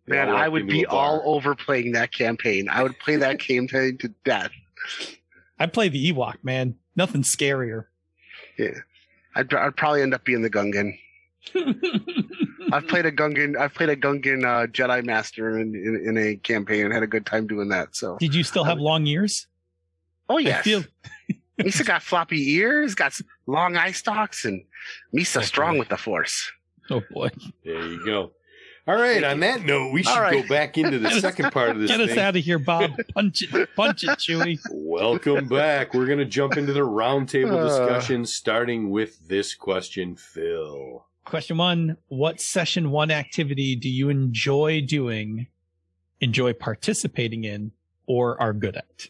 Man, all I would be all over playing that campaign. I would play that campaign to death. I'd play the ewok man nothing scarier I'd, I'd probably end up being the Gungan. I've played a Gungan. I've played a Gungan uh, Jedi Master in, in in a campaign and had a good time doing that. So, did you still have long ears oh I yes, feel Misa got floppy ears, got long eye stalks, and Misa Okay. strong with the Force. oh boy There you go. All right. On that note, we should All right. go back into the second part of this Get us thing. out of here, Bob. Punch it, punch it, Chewie. Welcome back. We're going to jump into the roundtable Uh. discussion, starting with this question, Phil. Question one What session one activity do you enjoy doing, enjoy participating in, or are good at?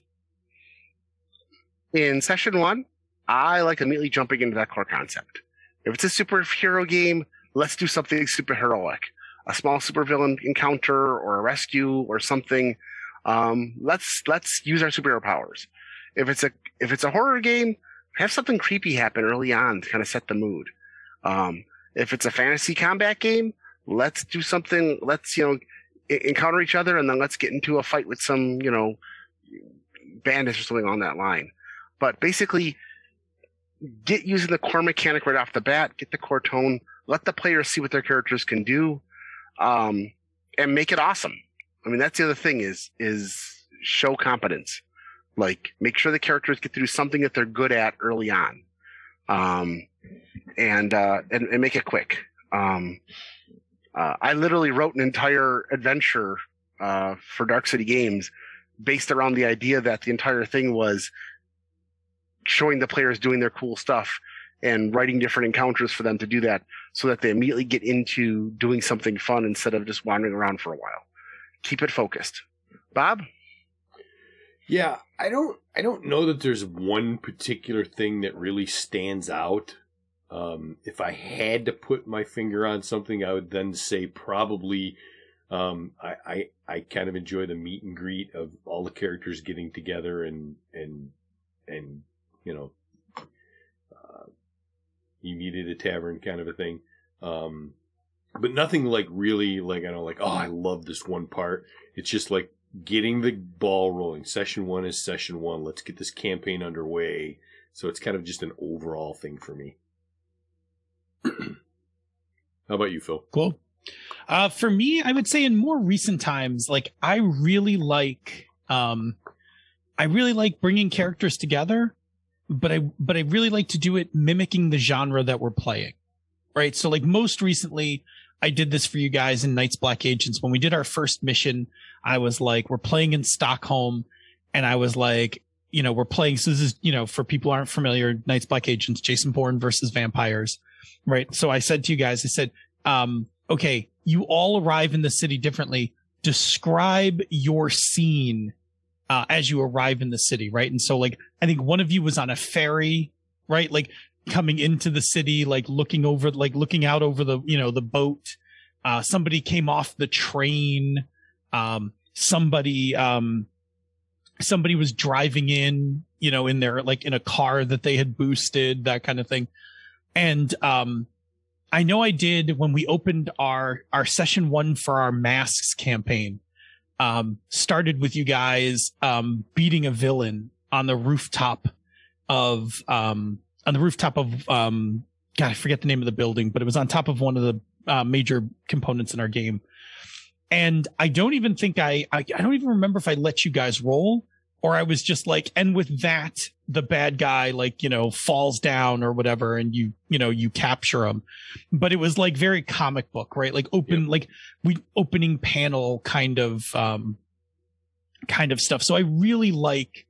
In session one, I like immediately jumping into that core concept. If it's a superhero game, let's do something superheroic. A small supervillain encounter or a rescue or something. Um, let's let's use our superhero powers. If it's a if it's a horror game, have something creepy happen early on to kind of set the mood. Um, if it's a fantasy combat game, let's do something. Let's you know encounter each other and then let's get into a fight with some you know bandits or something on that line. But basically, get using the core mechanic right off the bat. Get the core tone. Let the players see what their characters can do, um, and make it awesome. I mean, that's the other thing is is show competence. Like, make sure the characters get to do something that they're good at early on, um, and, uh, and and make it quick. Um, uh, I literally wrote an entire adventure uh, for Dark City Games based around the idea that the entire thing was showing the players doing their cool stuff and writing different encounters for them to do that so that they immediately get into doing something fun instead of just wandering around for a while. Keep it focused. Bob? Yeah, I don't I don't know that there's one particular thing that really stands out. Um, if I had to put my finger on something, I would then say probably um, I, I I kind of enjoy the meet and greet of all the characters getting together and and and you know uh, you meet at a tavern kind of a thing. Um, but nothing like really like I don't like oh I love this one part. It's just like getting the ball rolling. Session one is session one. Let's get this campaign underway. So it's kind of just an overall thing for me. How about you, Phil? Cool. Uh, for me, I would say in more recent times, like I really like, um, I really like bringing characters together, but I, but I really like to do it mimicking the genre that we're playing. Right. So like most recently, I did this for you guys in Night's Black Agents. When we did our first mission, I was like, we're playing in Stockholm. And I was like, you know, we're playing. So this is, you know, for people aren't familiar, Night's Black Agents, Jason Bourne versus vampires. Right. So I said to you guys, I said, um, okay, you all arrive in the city differently. Describe your scene uh, as you arrive in the city, right? And so, like, I think one of you was on a ferry, right? Like coming into the city, like looking over, like looking out over the, you know, the boat. Uh, somebody came off the train. Um, somebody, um, somebody was driving in, you know, in their like in a car that they had boosted, that kind of thing. And um, I know I did when we opened our our session one for our masks campaign. Um, started with you guys um, beating a villain on the rooftop of um, on the rooftop of um, God, I forget the name of the building, but it was on top of one of the uh, major components in our game. And I don't even think I, I I don't even remember if I let you guys roll or I was just like, and with that, the bad guy, like, you know, falls down or whatever, and you, you know, you capture him. But it was like very comic book, right? Like open, like we opening panel kind of, um, kind of stuff. So I really like,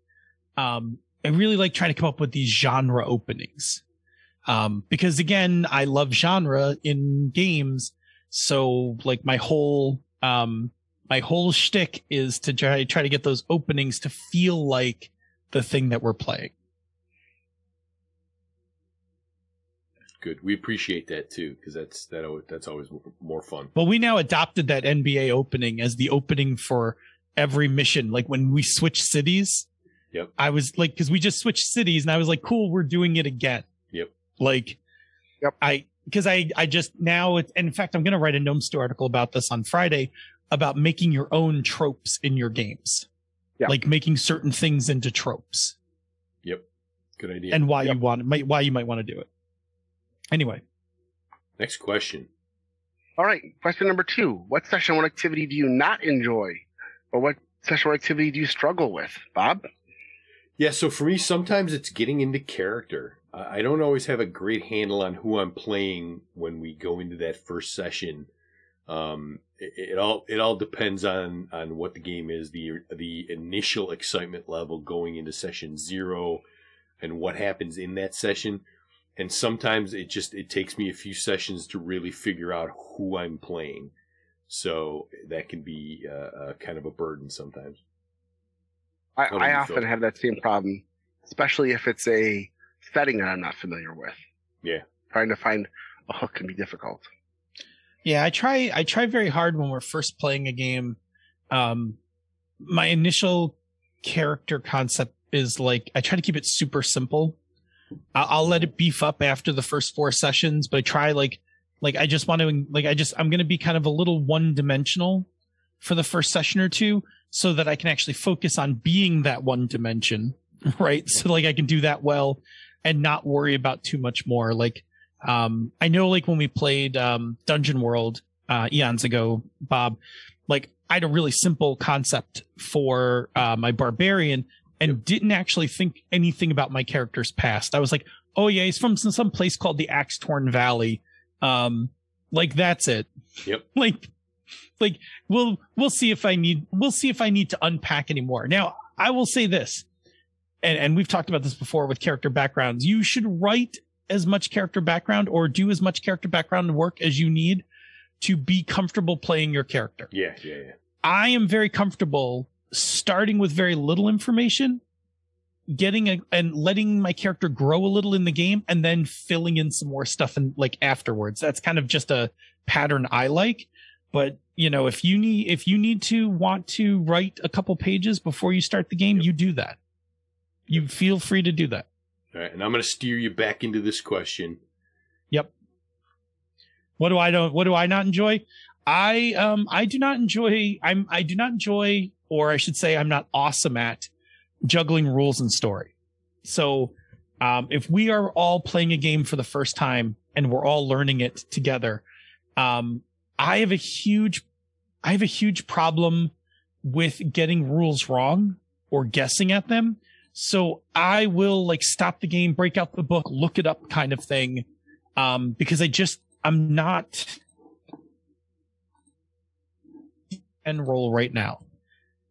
um, I really like trying to come up with these genre openings. Um, because again, I love genre in games. So like my whole, um, my whole shtick is to try try to get those openings to feel like the thing that we're playing. Good. We appreciate that too because that's that always, that's always more fun. Well, we now adopted that NBA opening as the opening for every mission. Like when we switch cities. Yep. I was like, because we just switched cities, and I was like, cool, we're doing it again. Yep. Like, yep. I because I I just now it, in fact I'm going to write a Gnome Stew article about this on Friday about making your own tropes in your games. Yeah. Like making certain things into tropes. Yep. Good idea. And why Yep. you want might why you might want to do it. Anyway, Next question. All right. Question number two. What session one activity do you not enjoy? Or what session one activity do you struggle with? Bob? Yeah, so for me, sometimes it's getting into character. I don't always have a great handle on who I'm playing when we go into that first session. Um, it, it all it all depends on on what the game is, the the initial excitement level going into session zero, and what happens in that session. and sometimes it just it takes me a few sessions to really figure out who I'm playing. So that can be uh, uh, kind of a burden sometimes. I, I often feel? have that same problem, especially if it's a setting that I'm not familiar with. Yeah. Trying to find a hook can be difficult. Yeah, I try I try very hard when we're first playing a game. Um my initial character concept is like I try to keep it super simple. I'll, I'll let it beef up after the first four sessions, but I try like like I just want to like I just I'm going to be kind of a little one dimensional for the first session or two so that I can actually focus on being that one dimension, right? So like I can do that well and not worry about too much more. Like um, I know like when we played um, Dungeon World uh, eons ago, Bob, like I had a really simple concept for uh, my barbarian and didn't actually think anything about my character's past. I was like, oh yeah, he's from some, some place called the Axe Torn Valley. Um, like that's it. Yep. Like, like we'll we'll see if I need we'll see if I need to unpack anymore. Now I will say this, and and we've talked about this before with character backgrounds. You should write as much character background or do as much character background work as you need to be comfortable playing your character. Yeah, yeah, yeah. I am very comfortable starting with very little information, getting a, and letting my character grow a little in the game and then filling in some more stuff and like afterwards. That's kind of just a pattern I like. But you know, if you need if you need to want to write a couple pages before you start the game, you do that. You feel free to do that. All right, and I'm going to steer you back into this question. Yep. What do I don't what do I not enjoy? I um I do not enjoy I'm I do not enjoy or I should say I'm not awesome at juggling rules and story. So um if we are all playing a game for the first time and we're all learning it together, um I have a huge I have a huge problem with getting rules wrong or guessing at them. So I will like stop the game, break out the book, look it up kind of thing. Um, because I just, I'm not end roll right now.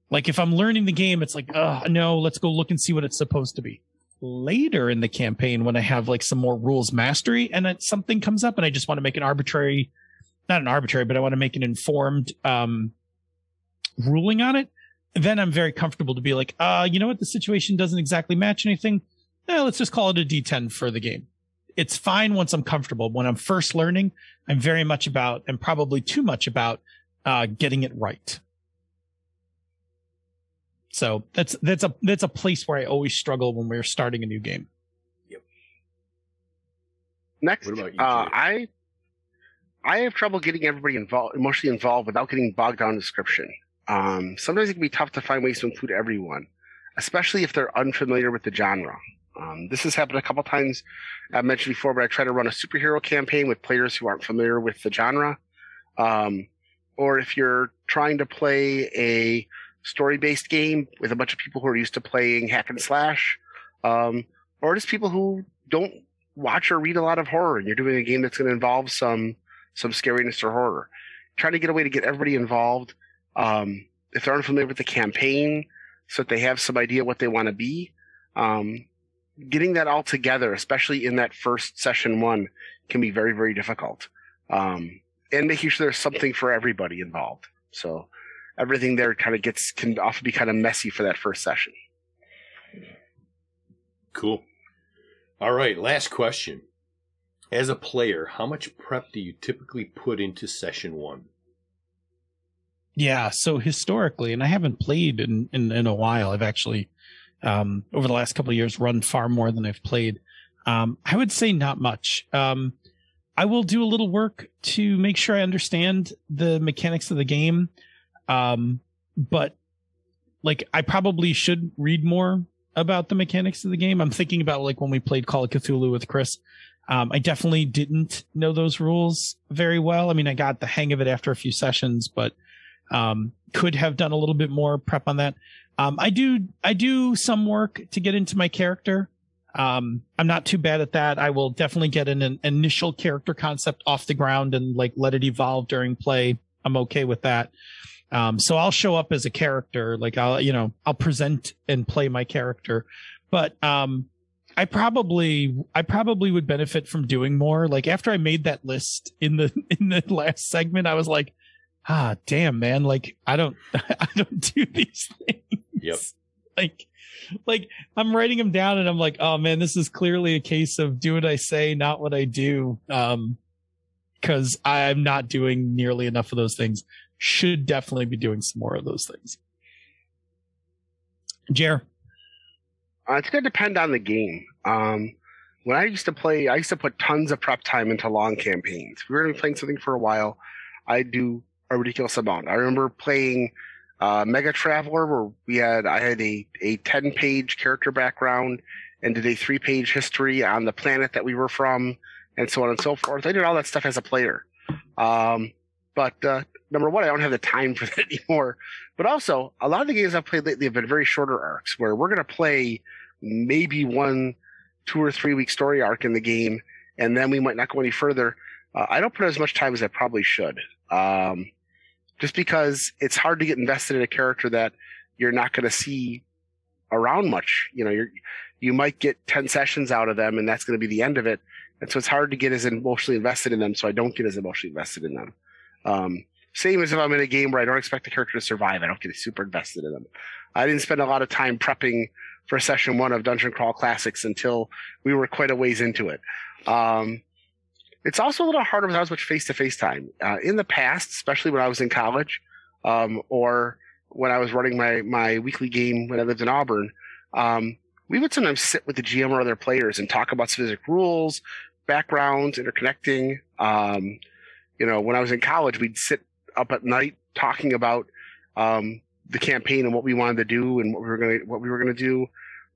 Like if I'm learning the game, it's like, oh no, let's go look and see what it's supposed to be. Later in the campaign, when I have like some more rules mastery and something comes up and I just want to make an arbitrary, not an arbitrary, but I want to make an informed, um, ruling on it, then I'm very comfortable to be like, uh, you know what? The situation doesn't exactly match anything. Eh, let's just call it a D10 for the game. It's fine once I'm comfortable. When I'm first learning, I'm very much about, and probably too much about, uh, getting it right. So that's, that's a, that's a place where I always struggle when we're starting a new game. Yep. Next, What about you, uh, I I have trouble getting everybody involved, emotionally involved, without getting bogged down in description. Um, sometimes it can be tough to find ways to include everyone, especially if they're unfamiliar with the genre. Um, this has happened a couple times. I mentioned before, but I try to run a superhero campaign with players who aren't familiar with the genre. Um, or if you're trying to play a story-based game with a bunch of people who are used to playing hack and slash, um, or just people who don't watch or read a lot of horror, and you're doing a game that's going to involve some some scariness or horror. Trying to get a way to get everybody involved. Um, if they're unfamiliar with the campaign, so that they have some idea what they want to be. Um, getting that all together, especially in that first session one, can be very, very difficult. Um, and making sure there's something for everybody involved. So everything there kind of gets can often be kind of messy for that first session. Cool. All right, last question. As a player, how much prep do you typically put into session one? Yeah. So historically, and I haven't played in, in, in a while. I've actually, um, over the last couple of years run far more than I've played. Um, I would say not much. Um, I will do a little work to make sure I understand the mechanics of the game. Um, but like I probably should read more about the mechanics of the game. I'm thinking about like when we played Call of Cthulhu with Chris. Um, I definitely didn't know those rules very well. I mean, I got the hang of it after a few sessions, but um, could have done a little bit more prep on that. Um, I do, I do some work to get into my character. Um, I'm not too bad at that. I will definitely get an, an initial character concept off the ground and like let it evolve during play. I'm okay with that. Um, so I'll show up as a character, like I'll, you know, I'll present and play my character, but, um, I probably I probably would benefit from doing more. Like after I made that list in the in the last segment, I was like, ah, damn, man. Like I don't I don't do these things. Yep. Like like I'm writing them down and I'm like, oh man, this is clearly a case of do what I say, not what I do. Um because I'm not doing nearly enough of those things. Should definitely be doing some more of those things. Jer. Uh, it's going to depend on the game. Um, when I used to play, I used to put tons of prep time into long campaigns. If we were going to be playing something for a while, I do a ridiculous amount. I remember playing uh, MegaTraveller, where we had I had a a ten page character background and did a three page history on the planet that we were from, and so on and so forth. I did all that stuff as a player. Um, but uh, number one, I don't have the time for that anymore. But also, a lot of the games I've played lately have been very shorter arcs, where we're going to play maybe one, two or three week story arc in the game, and then we might not go any further. Uh, I don't put as much time as I probably should, um, just because it's hard to get invested in a character that you're not going to see around much. You know, you're you might get ten sessions out of them, and that's going to be the end of it. And so it's hard to get as emotionally invested in them. So I don't get as emotionally invested in them. Um, same as if I'm in a game where I don't expect the character to survive, I don't get super invested in them. I didn't spend a lot of time prepping for session one of Dungeon Crawl Classics until we were quite a ways into it. Um, it's also a little harder without as much face to face time. Uh, in the past, especially when I was in college, um, or when I was running my, my weekly game when I lived in Auburn, um, we would sometimes sit with the GM or other players and talk about specific rules, backgrounds, interconnecting. You know, when I was in college, we'd sit up at night talking about um, the campaign and what we wanted to do and what we were going to what we were going to do,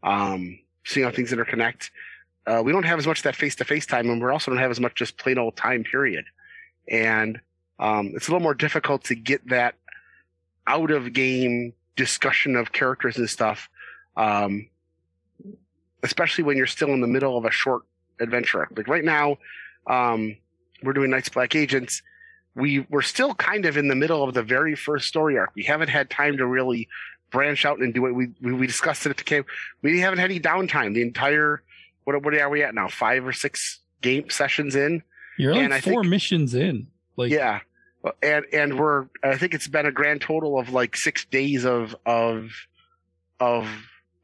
um, seeing how things interconnect. Uh, we don't have as much of that face to face time, and we also don't have as much just plain old time period. And um, it's a little more difficult to get that out of game discussion of characters and stuff, um, especially when you're still in the middle of a short adventure. Like right now, um, we're doing Night's Black Agents we we're still kind of in the middle of the very first story arc. We haven't had time to really branch out and do it. We we, we discussed it at the camp. We haven't had any downtime. The entire what what are we at now? Five or six game sessions in. You're like and four think, missions in. Like yeah, and and we're I think it's been a grand total of like six days of of of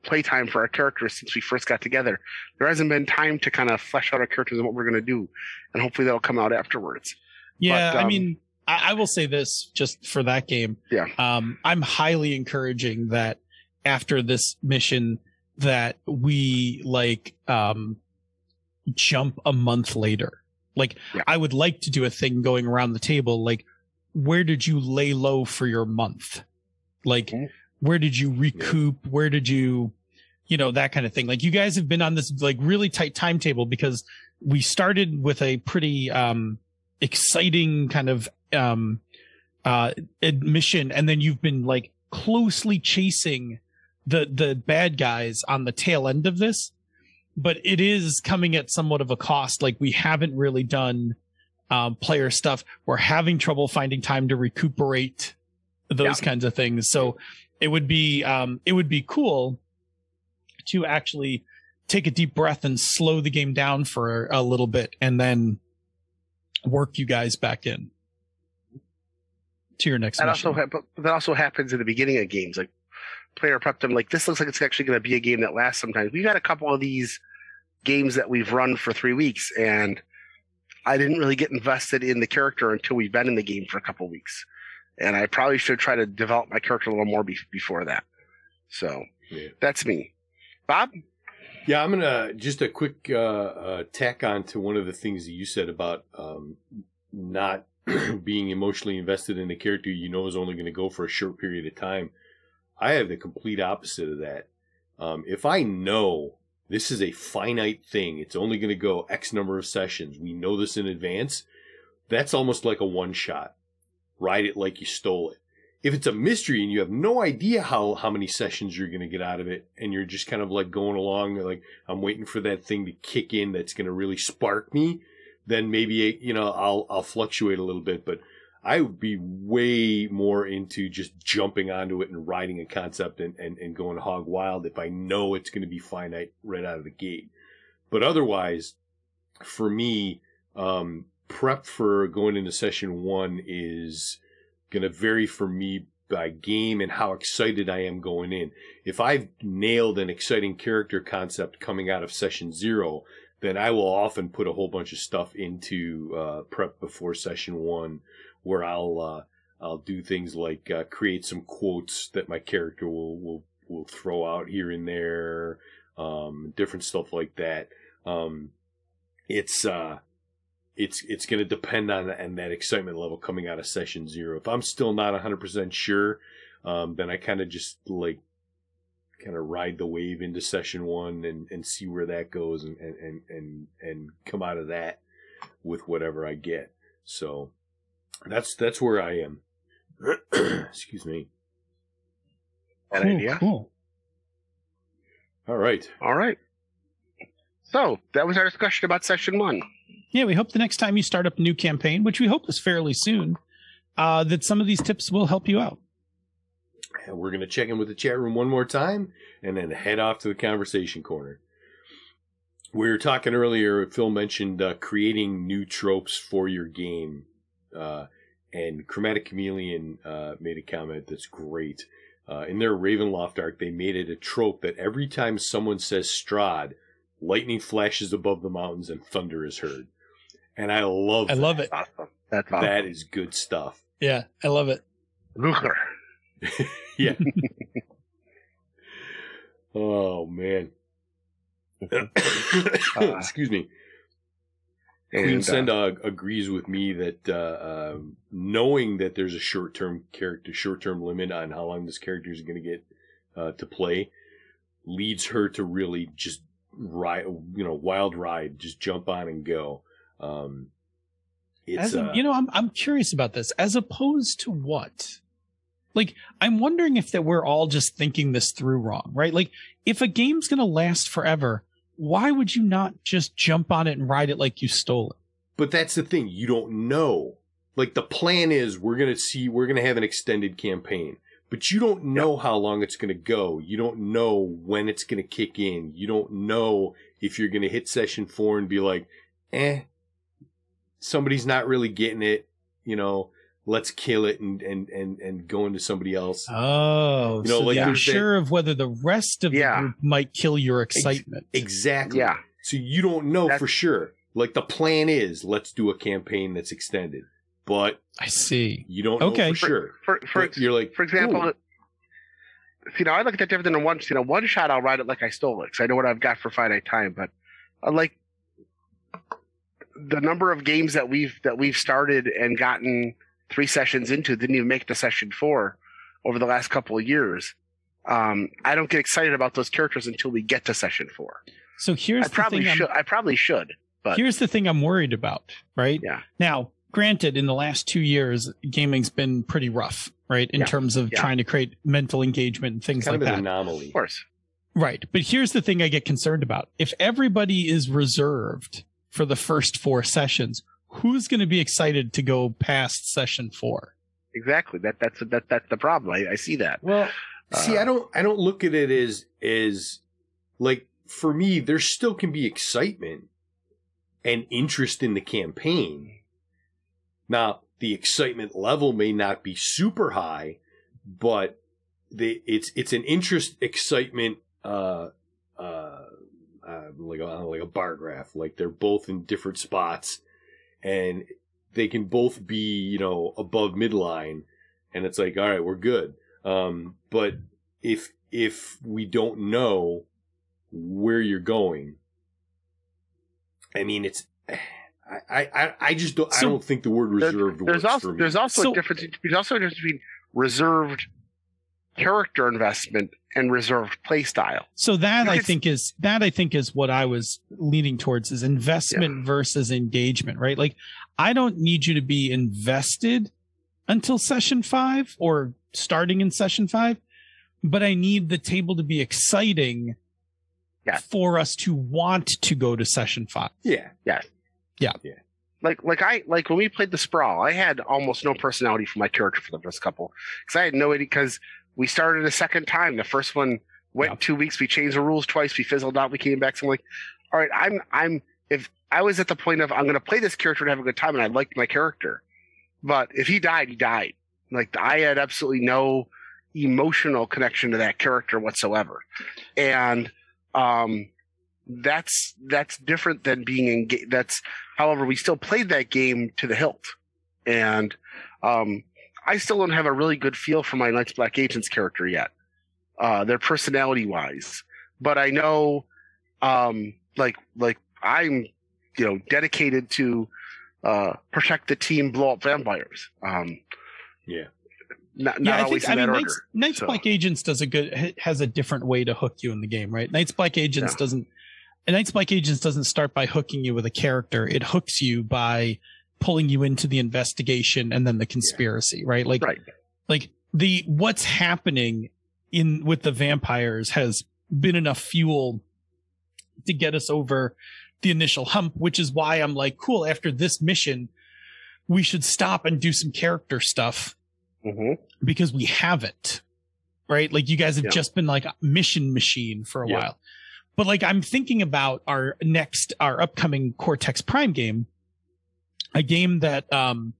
playtime for our characters since we first got together. There hasn't been time to kind of flesh out our characters and what we're going to do, and hopefully that'll come out afterwards. Yeah, but, um, I mean, I, I, will say this just for that game. Yeah. Um, I'm highly encouraging that after this mission that we like um jump a month later. Like yeah. I would like to do a thing going around the table like where did you lay low for your month? Like mm-hmm. Where did you recoup? Yeah. Where did you you know that kind of thing. Like you guys have been on this like really tight timetable because we started with a pretty um exciting kind of um uh admission and then you've been like closely chasing the the bad guys on the tail end of this but it is coming at somewhat of a cost like we haven't really done um, player stuff we're having trouble finding time to recuperate those yeah. kinds of things so it would be um, it would be cool to actually take a deep breath and slow the game down for a little bit and then work you guys back in to your next that mission. Also, that also happens in the beginning of games. Like player prep them like this looks like it's actually going to be a game that lasts. Sometimes we've had a couple of these games that we've run for three weeks, and I didn't really get invested in the character until we've been in the game for a couple of weeks. And I probably should try to develop my character a little more be- before that. So yeah. that's me, Bob. Yeah, I'm gonna just a quick uh, uh, tack on to one of the things that you said about um, not being emotionally invested in a character you know is only going to go for a short period of time. I have the complete opposite of that. Um, if I know this is a finite thing, it's only going to go X number of sessions. We know this in advance. That's almost like a one shot. Ride it like you stole it. If it's a mystery and you have no idea how how many sessions you're going to get out of it and you're just kind of like going along like i'm waiting for that thing to kick in that's going to really spark me then maybe you know i'll i'll fluctuate a little bit. But i would be way more into just jumping onto it and riding a concept and and, and going hog wild if i know it's going to be finite right out of the gate. But otherwise, for me, um, prep for going into session one is going to vary for me by game and how excited I am going in. If I've nailed an exciting character concept coming out of session zero, then I will often put a whole bunch of stuff into uh, prep before session one, where I'll uh, I'll do things like uh, create some quotes that my character will will will throw out here and there, um, different stuff like that. Um, it's uh, it's it's going to depend on and that excitement level coming out of session zero. If I'm still not 100 percent sure, um, then I kind of just like kind of ride the wave into session one and, and see where that goes and, and, and, and come out of that with whatever I get. So that's, that's where I am. Excuse me. That cool, idea. cool. All right. All right. So that was our discussion about session one. Yeah, we hope the next time you start up a new campaign, which we hope is fairly soon, uh, that some of these tips will help you out. And we're going to check in with the chat room one more time and then head off to the conversation corner. We were talking earlier, Phil mentioned uh, creating new tropes for your game. Uh, and Chromatic Chameleon uh, made a comment that's great. Uh, in their Ravenloft arc, they made it a trope that every time someone says Strahd, lightning flashes above the mountains and thunder is heard. And I love I that. love it. That's awesome. That's awesome. That is good stuff. Yeah, I love it. Luger. Yeah. oh man. Excuse me. Queen And, uh, agrees with me that uh, um, knowing that there's a short term character, short term limit on how long this character is going to get uh, to play, leads her to really just ride, you know, wild ride, just jump on and go. Um, it's a, uh, you know, I'm I'm curious about this. As opposed to what? Like, I'm wondering if that we're all just thinking this through wrong, right? Like, if a game's gonna last forever, why would you not just jump on it and ride it like you stole it? But that's the thing. You don't know. Like the plan is we're going to see, we're going to have an extended campaign, but you don't know how long it's going to go. You don't know when it's going to kick in. You don't know if you're going to hit session four and be like, eh, somebody's not really getting it. You know, let's kill it and, and, and, and go into somebody else. Oh, You know, so like you're there's that- sure of whether the rest of Yeah. the group might kill your excitement. Exactly. Yeah. So you don't know That's- for sure. Like the plan is let's do a campaign that's extended, but I see. you don't know Okay. for sure. For for But you're like, for example, "Ooh." you know, I look at that different than a one. You know, one shot, I'll ride it like I stole it because I know what I've got for finite time. But I like the number of games that we've that we've started and gotten three sessions into didn't even make it to session four over the last couple of years. Um, I don't get excited about those characters until we get to session four. So here's I the probably thing. I'm- should. I probably should. but- here's the thing I'm worried about, right? Yeah. Now, granted, in the last two years, gaming's been pretty rough, right? In Yeah. terms of Yeah. trying to create mental engagement and things kind like of an that. anomaly. Of course. Right. But here's the thing I get concerned about. If everybody is reserved for the first four sessions, who's going to be excited to go past session four? Exactly. That that's that that's the problem. I, I see that. Well, see, Uh, I don't, I don't look at it as, as like for me, there still can be excitement and interest in the campaign. Now, the excitement level may not be super high, but the it's it's an interest excitement uh uh, uh like a like a bar graph. Like they're both in different spots, and they can both be you know above midline, and it's like all right, we're good. Um, but if if we don't know where you're going, I mean, it's I I I just don't I don't think the word There- reserved there's works also for me. there's also So- a difference. There's also a difference between reserved character investment and reserved playstyle. So that I think is that I think is what I was leaning towards is investment versus engagement, right? Like I don't need you to be invested until session 5 or starting in session 5, but I need the table to be exciting Yeah. for us to want to go to session 5. yeah, Yeah. Yeah. Yeah. Like like I like when we played the sprawl, I had almost no personality for my character for the first couple because I had no idea because we started a second time. The first one went Yeah. two weeks. We changed the rules twice. We fizzled out. We came back. So I'm like, all right, I'm I'm if I was at the point of I'm going to play this character and have a good time, and I liked my character, but if he died, he died. Like I had absolutely no emotional connection to that character whatsoever, and um, that's that's different than being engaged. That's however we still played that game to the hilt, and um, I still don't have a really good feel for my Night's Black Agents character yet, uh, their personality wise, but I know, um, like like I'm you know dedicated to uh, protect the team, blow up vampires. Um, Yeah. Not, yeah, I think I that mean order. Night's, Night's so. Black Agents does a good has a different way to hook you in the game, right? Night's Black Agents Yeah. doesn't and Night's Black Agents doesn't start by hooking you with a character. It hooks you by pulling you into the investigation and then the conspiracy, right? Like Right. like the what's happening in with the vampires has been enough fuel to get us over the initial hump, which is why I'm like, cool, after this mission, we should stop and do some character stuff Mhm. because we haven't. Right? Like you guys have Yeah. just been like mission machine for a Yeah. while. But like I'm thinking about our next our upcoming Cortex Prime game. A game that um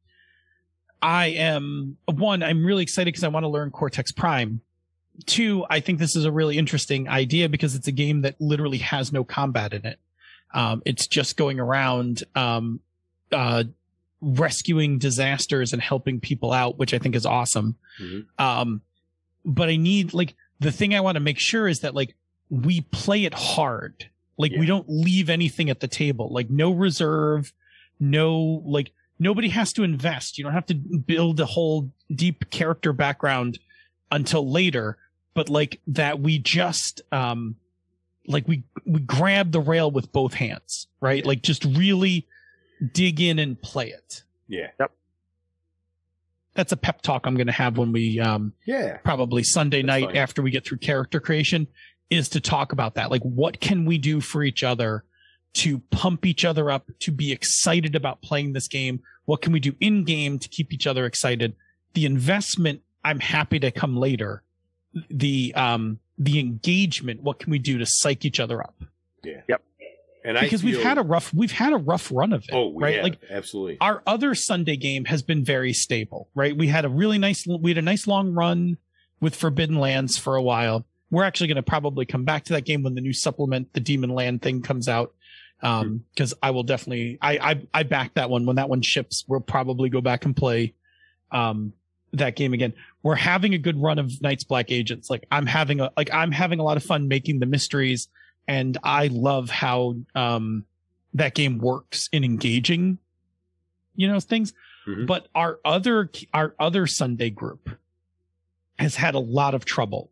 I am one, I'm really excited because I want to learn Cortex Prime. Two, I think this is a really interesting idea because it's a game that literally has no combat in it. Um, it's just going around um, uh, rescuing disasters and helping people out, which I think is awesome. Mhm. Um, but I need like the thing I want to make sure is that like we play it hard. Like we don't leave anything at the table. Like no reserve, no like nobody has to invest. You don't have to build a whole deep character background until later, but like that we just um like we we grab the rail with both hands, right? Like just really dig in and play it. Yeah. Yep. That's a pep talk I'm going to have when we um Yeah. probably Sunday That's night fine. after we get through character creation is to talk about that. Like, what can we do for each other to pump each other up, to be excited about playing this game? What can we do in game to keep each other excited? The investment, I'm happy to come later. The, um, the engagement, what can we do to psych each other up? Yeah. Yep. And Because I we've had a rough, we've had a rough run of it. oh we right? have, Like, absolutely our other Sunday game has been very stable, right? We had a really nice, we had a nice long run with Forbidden Lands for a while. We're actually going to probably come back to that game when the new supplement, the Demon Land thing comes out. Um, cause I will definitely, I, I, I back that one. When that one ships, we'll probably go back and play, um, that game again. We're having a good run of Night's Black Agents. Like I'm having a, like I'm having a lot of fun making the mysteries and I love how, um, that game works in engaging, you know, things. Mhm. But our other, our other Sunday group has had a lot of trouble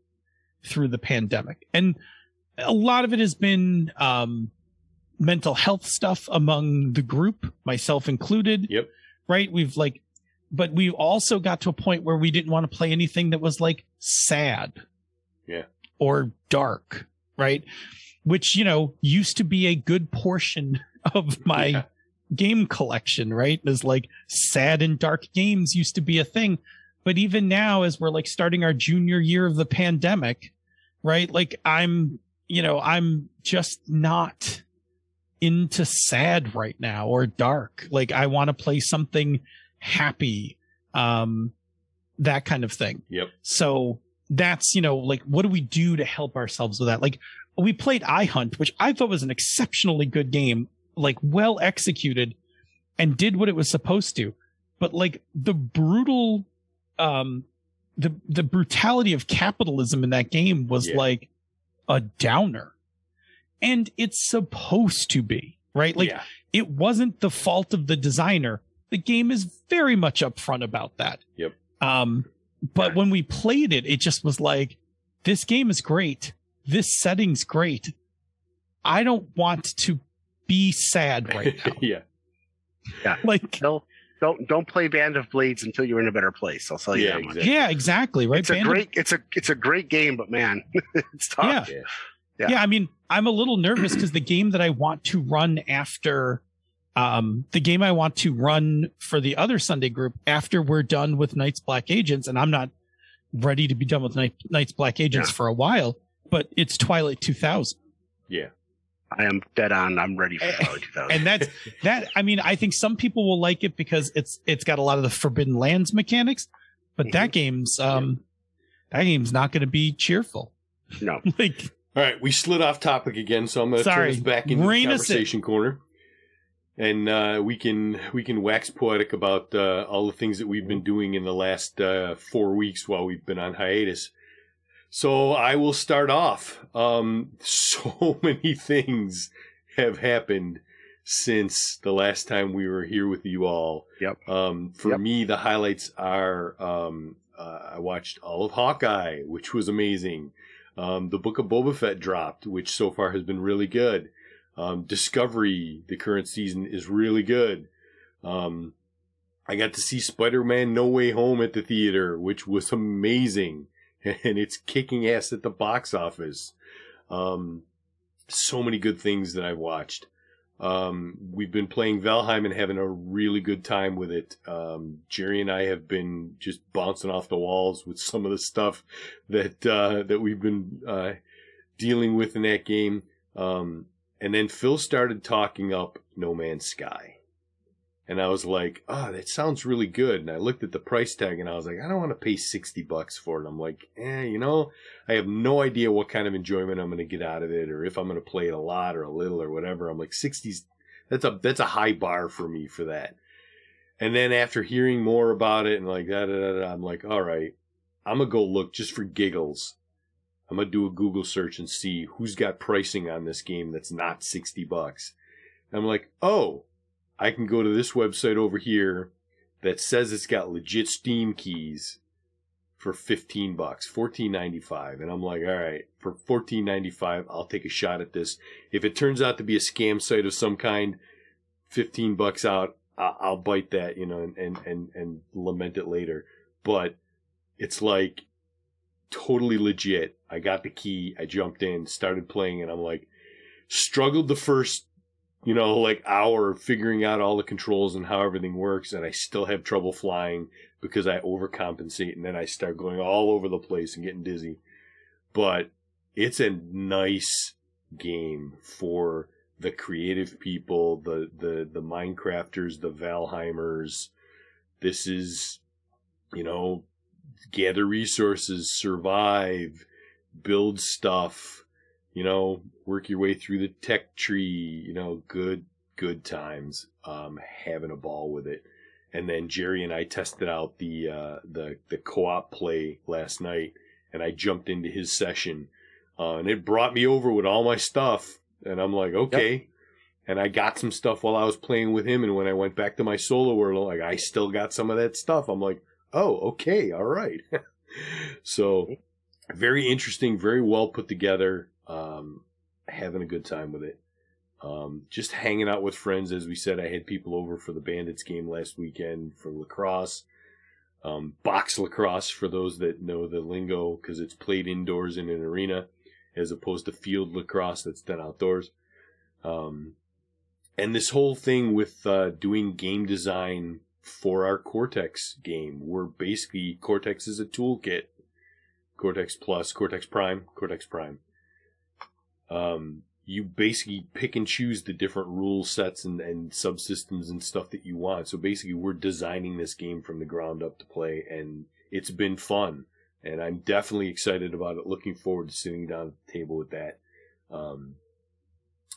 through the pandemic. And a lot of it has been, um, mental health stuff among the group, myself included. Yep. Right. We've like, but we also got to a point where we didn't want to play anything that was like sad. Yeah. Or dark. Right. Which, you know, used to be a good portion of my Yeah. game collection, right? Is like sad and dark games used to be a thing. But even now, as we're like starting our junior year of the pandemic, right? Like I'm, you know, I'm just not into sad right now or dark. Like I want to play something happy, um, that kind of thing. Yep. So that's, you know, like what do we do to help ourselves with that? Like we played I Hunt, which I thought was an exceptionally good game, like well executed and did what it was supposed to. But like the brutal um the the brutality of capitalism in that game was Yeah. like a downer. And it's supposed to be, right? Like yeah. it wasn't the fault of the designer. The game is very much upfront about that. Yep. Um, but when we played it, it just was like, this game is great. This setting's great. I don't want to be sad right now. yeah. yeah like, Don't don't don't play Band of Blades until you're in a better place. I'll tell you Yeah, that exactly. yeah, exactly. Right. It's a Band of- great it's a it's a great game, but man, it's tough. Yeah. Yeah. Yeah. yeah. I mean, I'm a little nervous because the game that I want to run after, um, the game I want to run for the other Sunday group after we're done with Night's Black Agents, and I'm not ready to be done with Knight, Night's Black Agents Yeah. for a while, but it's Twilight 2000. Yeah. I am dead on. I'm ready for Valhalla 2000. and that's that. I mean, I think some people will like it because it's it's got a lot of the Forbidden Lands mechanics, but that game's um that game's not going to be cheerful. no, like All right, we slid off topic again, so I'm going to turn Sorry. us back into Rein the us in. conversation corner, and uh, we can we can wax poetic about uh, all the things that we've been doing in the last uh, four weeks while we've been on hiatus. So I will start off. Um, so many things have happened since the last time we were here with you all. Yep. Um, for Yep. me, the highlights are um, uh, I watched all of Hawkeye, which was amazing. Um, the Book of Boba Fett dropped, which so far has been really good. Um, Discovery, the current season, is really good. Um, I got to see Spider-Man No Way Home at the theater, which was amazing. And it's kicking ass at the box office. Um, so many good things that I've watched. Um, we've been playing Valheim and having a really good time with it. Um, Jerry and I have been just bouncing off the walls with some of the stuff that, uh, that we've been, uh, dealing with in that game. Um, and then Phil started talking up No Man's Sky. And I was like, oh, that sounds really good. And I looked at the price tag and I was like, I don't want to pay 60 bucks for it. I'm like, eh, you know, I have no idea what kind of enjoyment I'm going to get out of it or if I'm going to play it a lot or a little or whatever. I'm like, 60's, that's a, that's a high bar for me for that. And then after hearing more about it and like that, I'm like, all right, I'm going to go look just for giggles. I'm going to do a Google search and see who's got pricing on this game that's not 60 bucks. I'm like, oh, I can go to this website over here that says it's got legit Steam keys for 15 bucks, 14.95 and I'm like, "All right, for 14.95, I'll take a shot at this. If it turns out to be a scam site of some kind, 15 bucks out, I'll bite that, you know, and and and, and lament it later. But it's like totally legit. I got the key, I jumped in, started playing and I'm like struggled the first you know, like hour of figuring out all the controls and how everything works, and I still have trouble flying because I overcompensate and then I start going all over the place and getting dizzy. But it's a nice game for the creative people, the the the Minecrafters, the Valheimers. This is, you know, gather resources, survive, build stuff, you know, work your way through the tech tree, you know, good, good times, um, having a ball with it. And then Jerry and I tested out the, uh, the, the co-op play last night and I jumped into his session, uh, and it brought me over with all my stuff. And I'm like, okay. And I got some stuff while I was playing with him. And when I went back to my solo world, like I still got some of that stuff. I'm like, oh, okay. All right. so very interesting, very well put together. Um, having a good time with it. Um, just hanging out with friends. As we said, I had people over for the Bandits game last weekend for lacrosse. Um, box lacrosse for those that know the lingo because it's played indoors in an arena as opposed to field lacrosse that's done outdoors. Um, and this whole thing with uh, doing game design for our Cortex game, we're basically Cortex is a toolkit. Cortex Plus, Cortex Prime, Cortex Prime. Um, you basically pick and choose the different rule sets and, and subsystems and stuff that you want. So basically, we're designing this game from the ground up to play, and it's been fun. And I'm definitely excited about it. Looking forward to sitting down at the table with that. Um,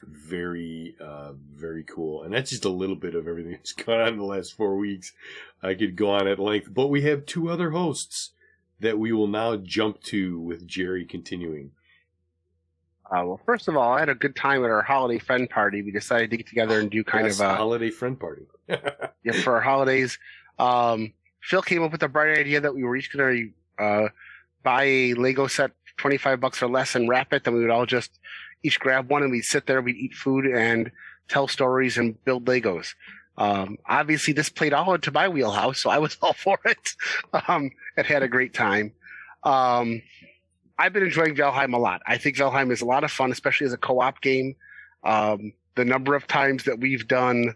very, uh, very cool. And that's just a little bit of everything that's gone on in the last four weeks. I could go on at length, but we have two other hosts that we will now jump to with Jerry continuing. Uh, well, first of all, I had a good time at our holiday friend party. We decided to get together and do kind Yes, of a holiday friend party. yeah, for our holidays. Um, Phil came up with a bright idea that we were each going to uh, buy a Lego set, twenty five bucks or less, and wrap it. Then we would all just each grab one, and we'd sit there, we'd eat food and tell stories and build Legos. Um, obviously, this played all into my wheelhouse, so I was all for it. Um, and had a great time. Um, I've been enjoying Valheim a lot. I think Valheim is a lot of fun, especially as a co-op game. Um, the number of times that we've done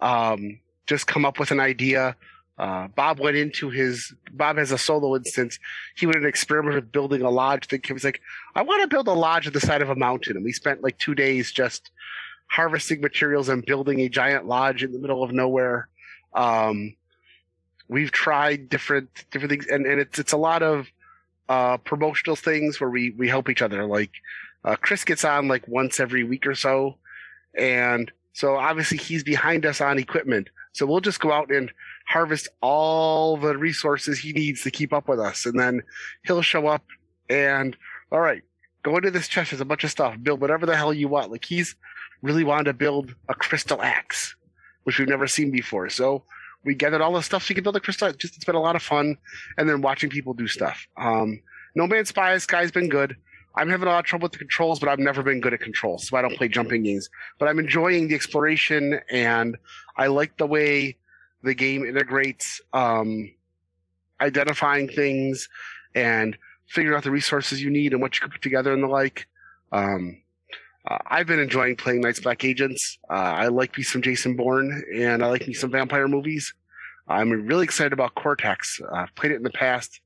um, just come up with an idea, Uh, Bob went into his Bob has a solo instance. He went and experimented with building a lodge. Think he was like, I want to build a lodge at the side of a mountain, and we spent like two days just harvesting materials and building a giant lodge in the middle of nowhere. Um, we've tried different different things, and, and it's it's a lot of uh, promotional things where we we help each other. Like uh, Chris gets on like once every week or so, and so obviously he's behind us on equipment. So we'll just go out and harvest all the resources he needs to keep up with us, and then he'll show up and all right, go into this chest. There's a bunch of stuff. Build whatever the hell you want. Like he's really wanted to build a crystal axe, which we've never seen before. So we gathered all the stuff so you can build a crystal. Just it's been a lot of fun, and then watching people do stuff. Um, no Man's Sky Sky's been good. I'm having a lot of trouble with the controls, but I've never been good at controls, so I don't play jumping games. But I'm enjoying the exploration, and I like the way the game integrates um, identifying things and figuring out the resources you need and what you can put together and the like. Um, uh, I've been enjoying playing Night's Black Agents. Uh, I like me some Jason Bourne, and I like me some vampire movies. I'm really excited about Cortex. Uh, I've played it in the past.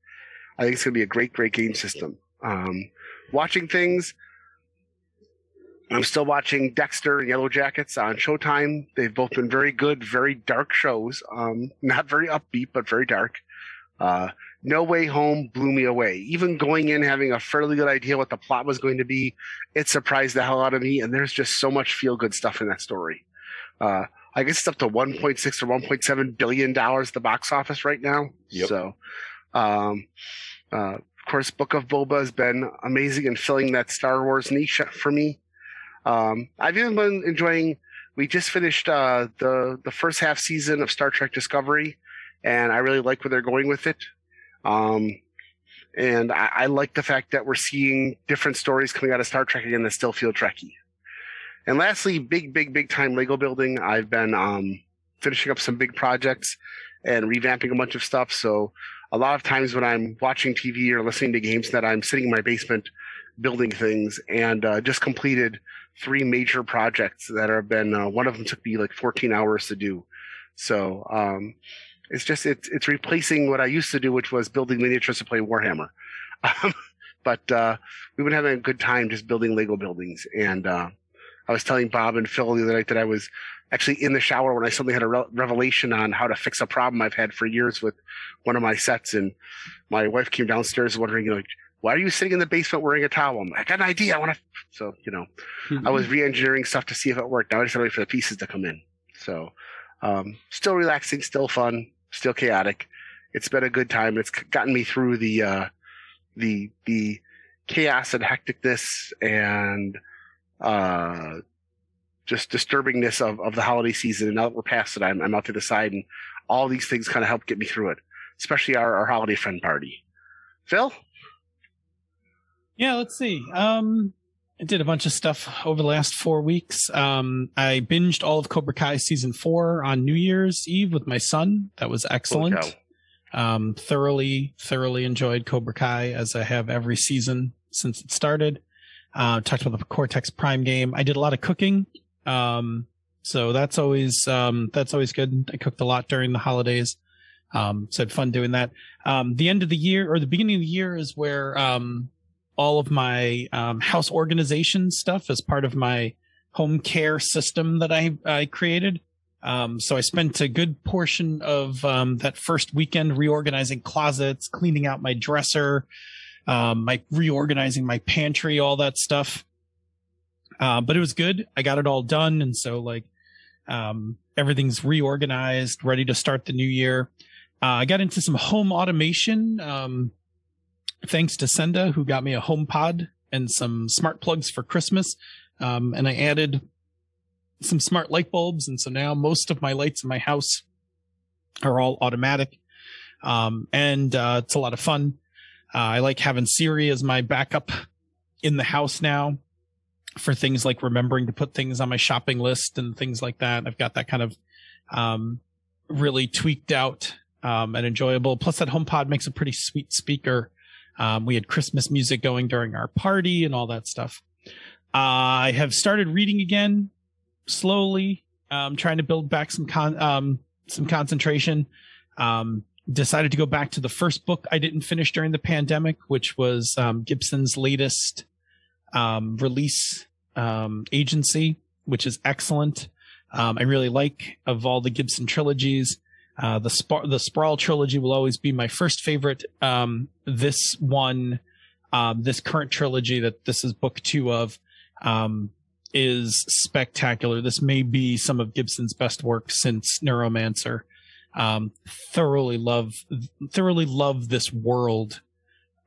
I think it's going to be a great, great game system. Um, watching things, I'm still watching Dexter and Yellow Jackets on Showtime. They've both been very good, very dark shows. Um, not very upbeat, but very dark. No Way Home blew me away. Even going in having a fairly good idea what the plot was going to be, it surprised the hell out of me. And there's just so much feel good stuff in that story. Uh, I guess it's up to 1.6 or 1.7 billion dollars at the box office right now. Yep. So, um, uh, of course, Book of Boba has been amazing in filling that Star Wars niche for me. Um, I've even been enjoying. We just finished uh, the the first half season of Star Trek Discovery, and I really like where they're going with it. Um, and I, I like the fact that we're seeing different stories coming out of Star Trek again that still feel Trekky. And lastly, big, big, big time Lego building. I've been um, finishing up some big projects and revamping a bunch of stuff. So a lot of times when I'm watching TV or listening to games, that I'm sitting in my basement building things, and uh, just completed three major projects that have been. Uh, one of them took me like 14 hours to do. So um, it's just it's it's replacing what I used to do, which was building miniatures to play Warhammer. Um, but uh, we've been having a good time just building Lego buildings. And uh, I was telling Bob and Phil the other night that I was actually in the shower when I suddenly had a re- revelation on how to fix a problem I've had for years with one of my sets. And my wife came downstairs wondering, you know, why are you sitting in the basement wearing a towel? I'm like, I got an idea. I want to. So, you know, I was re-engineering stuff to see if it worked. Now I just gotta wait for the pieces to come in. So, um, still relaxing, still fun, still chaotic. It's been a good time. It's gotten me through the uh, the the chaos and hecticness and uh, just disturbingness of, of the holiday season. And now that we're past it, I'm, I'm out to the side, and all these things kind of help get me through it, especially our, our holiday friend party. Phil? Yeah, let's see. Um, I did a bunch of stuff over the last four weeks. Um, I binged all of Cobra Kai season four on New Year's Eve with my son. That was excellent. Um, thoroughly, thoroughly enjoyed Cobra Kai as I have every season since it started. Uh, talked about the Cortex Prime game. I did a lot of cooking. Um, so that's always, um, that's always good. I cooked a lot during the holidays. Um, so I had fun doing that. Um, the end of the year or the beginning of the year is where, um, all of my, um, house organization stuff as part of my home care system that I, I created. Um, so I spent a good portion of um, that first weekend reorganizing closets, cleaning out my dresser, um, my reorganizing my pantry, all that stuff. Uh, but it was good. I got it all done, and so like um, everything's reorganized, ready to start the new year. Uh, I got into some home automation, um, thanks to Senda, who got me a home pod and some smart plugs for Christmas. Um, and I added some smart light bulbs, and so now most of my lights in my house are all automatic. Um, and uh, it's a lot of fun. Uh, I like having Siri as my backup in the house now for things like remembering to put things on my shopping list and things like that. I've got that kind of um, really tweaked out um, and enjoyable. Plus, that HomePod makes a pretty sweet speaker. Um, we had Christmas music going during our party and all that stuff. I have started reading again slowly, um, trying to build back some con, um, some concentration. Um, decided to go back to the first book I didn't finish during the pandemic, which was um, Gibson's latest um, release um, agency, which is excellent. Um, I really like of all the Gibson trilogies. Uh, the Sp- the Sprawl trilogy will always be my first favorite. Um, this one, um, this current trilogy that this is book two of, um, is spectacular. This may be some of Gibson's best work since Neuromancer. Um, thoroughly love, thoroughly love this world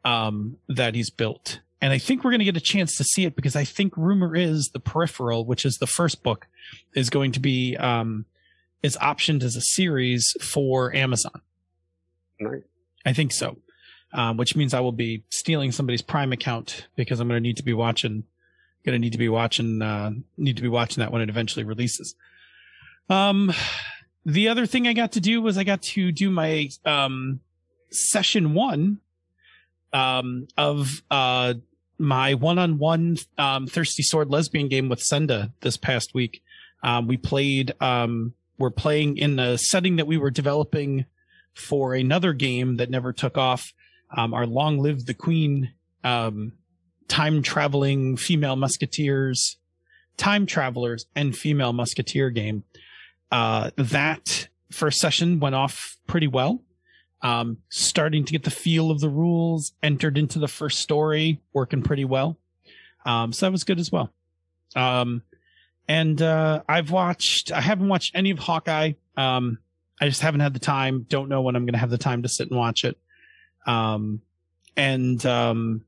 um, that he's built, and I think we're going to get a chance to see it because I think rumor is the Peripheral, which is the first book, is going to be um, is optioned as a series for Amazon. Right. I think so, um, which means I will be stealing somebody's Prime account because I'm going to need to be watching. Going to need to be watching. Uh, need to be watching that when it eventually releases. Um, the other thing I got to do was I got to do my um session one um of uh my one-on-one um thirsty sword lesbian game with Senda this past week. Um, we played um we're playing in the setting that we were developing for another game that never took off. Um, our Long Live the Queen um, time traveling female musketeers, time travelers, and female musketeer game. Uh, that first session went off pretty well. Um, starting to get the feel of the rules, entered into the first story, working pretty well. Um, so that was good as well. Um, and uh, I've watched. I haven't watched any of Hawkeye. Um, I just haven't had the time. Don't know when I'm going to have the time to sit and watch it. Um, and um,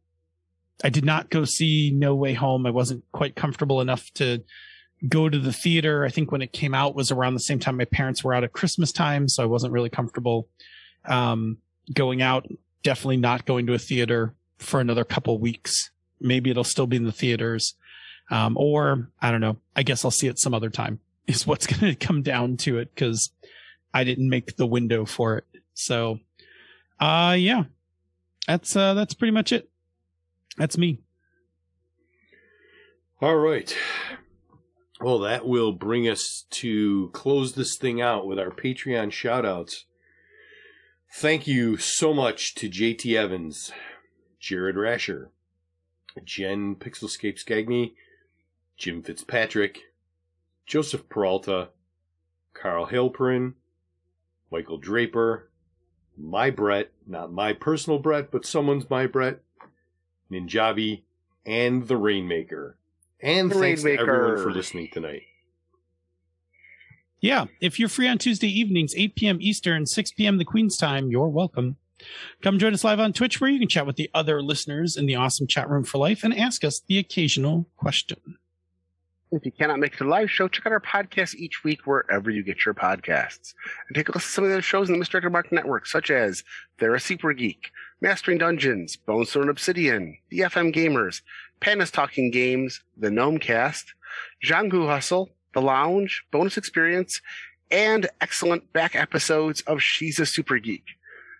I did not go see No Way Home. I wasn't quite comfortable enough to go to the theater. I think when it came out was around the same time my parents were out at Christmas time, so I wasn't really comfortable um, going out. Definitely not going to a theater for another couple weeks. Maybe it'll still be in the theaters. Um, or I don't know. I guess I'll see it some other time. Is what's going to come down to it because I didn't make the window for it. So, uh, yeah, that's uh, that's pretty much it. That's me. All right. Well, that will bring us to close this thing out with our Patreon shoutouts. Thank you so much to JT Evans, Jared Rasher, Jen Pixelscape Skagny, Jim Fitzpatrick, Joseph Peralta, Carl Halperin, Michael Draper, my Brett, not my personal Brett, but someone's my Brett, Ninjabi, and the Rainmaker. And The thanks to everyone for listening tonight. Yeah, if you're free on Tuesday evenings, 8 p.m. Eastern, 6 p.m. the Queen's time, you're welcome. Come join us live on Twitch where you can chat with the other listeners in the awesome chat room for life and ask us the occasional question. If you cannot make it to the live show, check out our podcast each week wherever you get your podcasts. And take a listen to some of the other shows in the Misdirected Mark Network, such as They're a Super Geek, Mastering Dungeons, Bones Thrown Obsidian, The FM Gamers, Pandas Talking Games, The Gnome Cast, Jangu Hustle, The Lounge, Bonus Experience, and excellent back episodes of She's a Super Geek.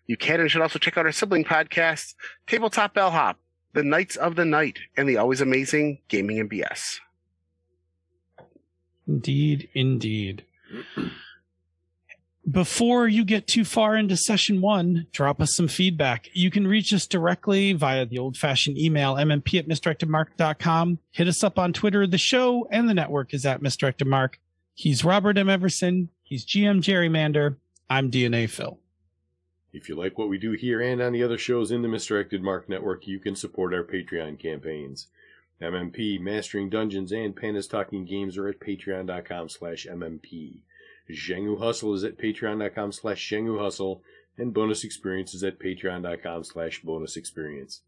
You can and should also check out our sibling podcasts, Tabletop Bellhop, The Knights of the Night, and the always amazing Gaming and BS. Indeed, indeed. Before you get too far into session one, drop us some feedback. You can reach us directly via the old fashioned email, mmp at misdirectedmark.com. Hit us up on Twitter. The show and the network is at misdirected mark. He's Robert M. Everson. He's GM Gerrymander. I'm DNA Phil. If you like what we do here and on the other shows in the Misdirected Mark Network, you can support our Patreon campaigns. MMP, Mastering Dungeons, and Pandas Talking Games are at patreon.com slash MMP. Zhengu Hustle is at patreon.com slash Zhengu Hustle, and Bonus Experience is at patreon.com slash Bonus Experience.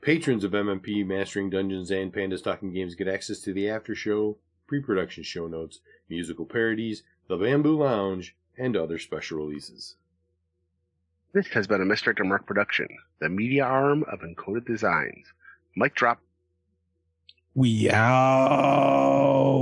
Patrons of MMP, Mastering Dungeons, and Pandas Talking Games get access to the after show, pre-production show notes, musical parodies, the Bamboo Lounge, and other special releases. This has been a Misdirected Mark production, the media arm of Encoded Designs. Mic drop. We out.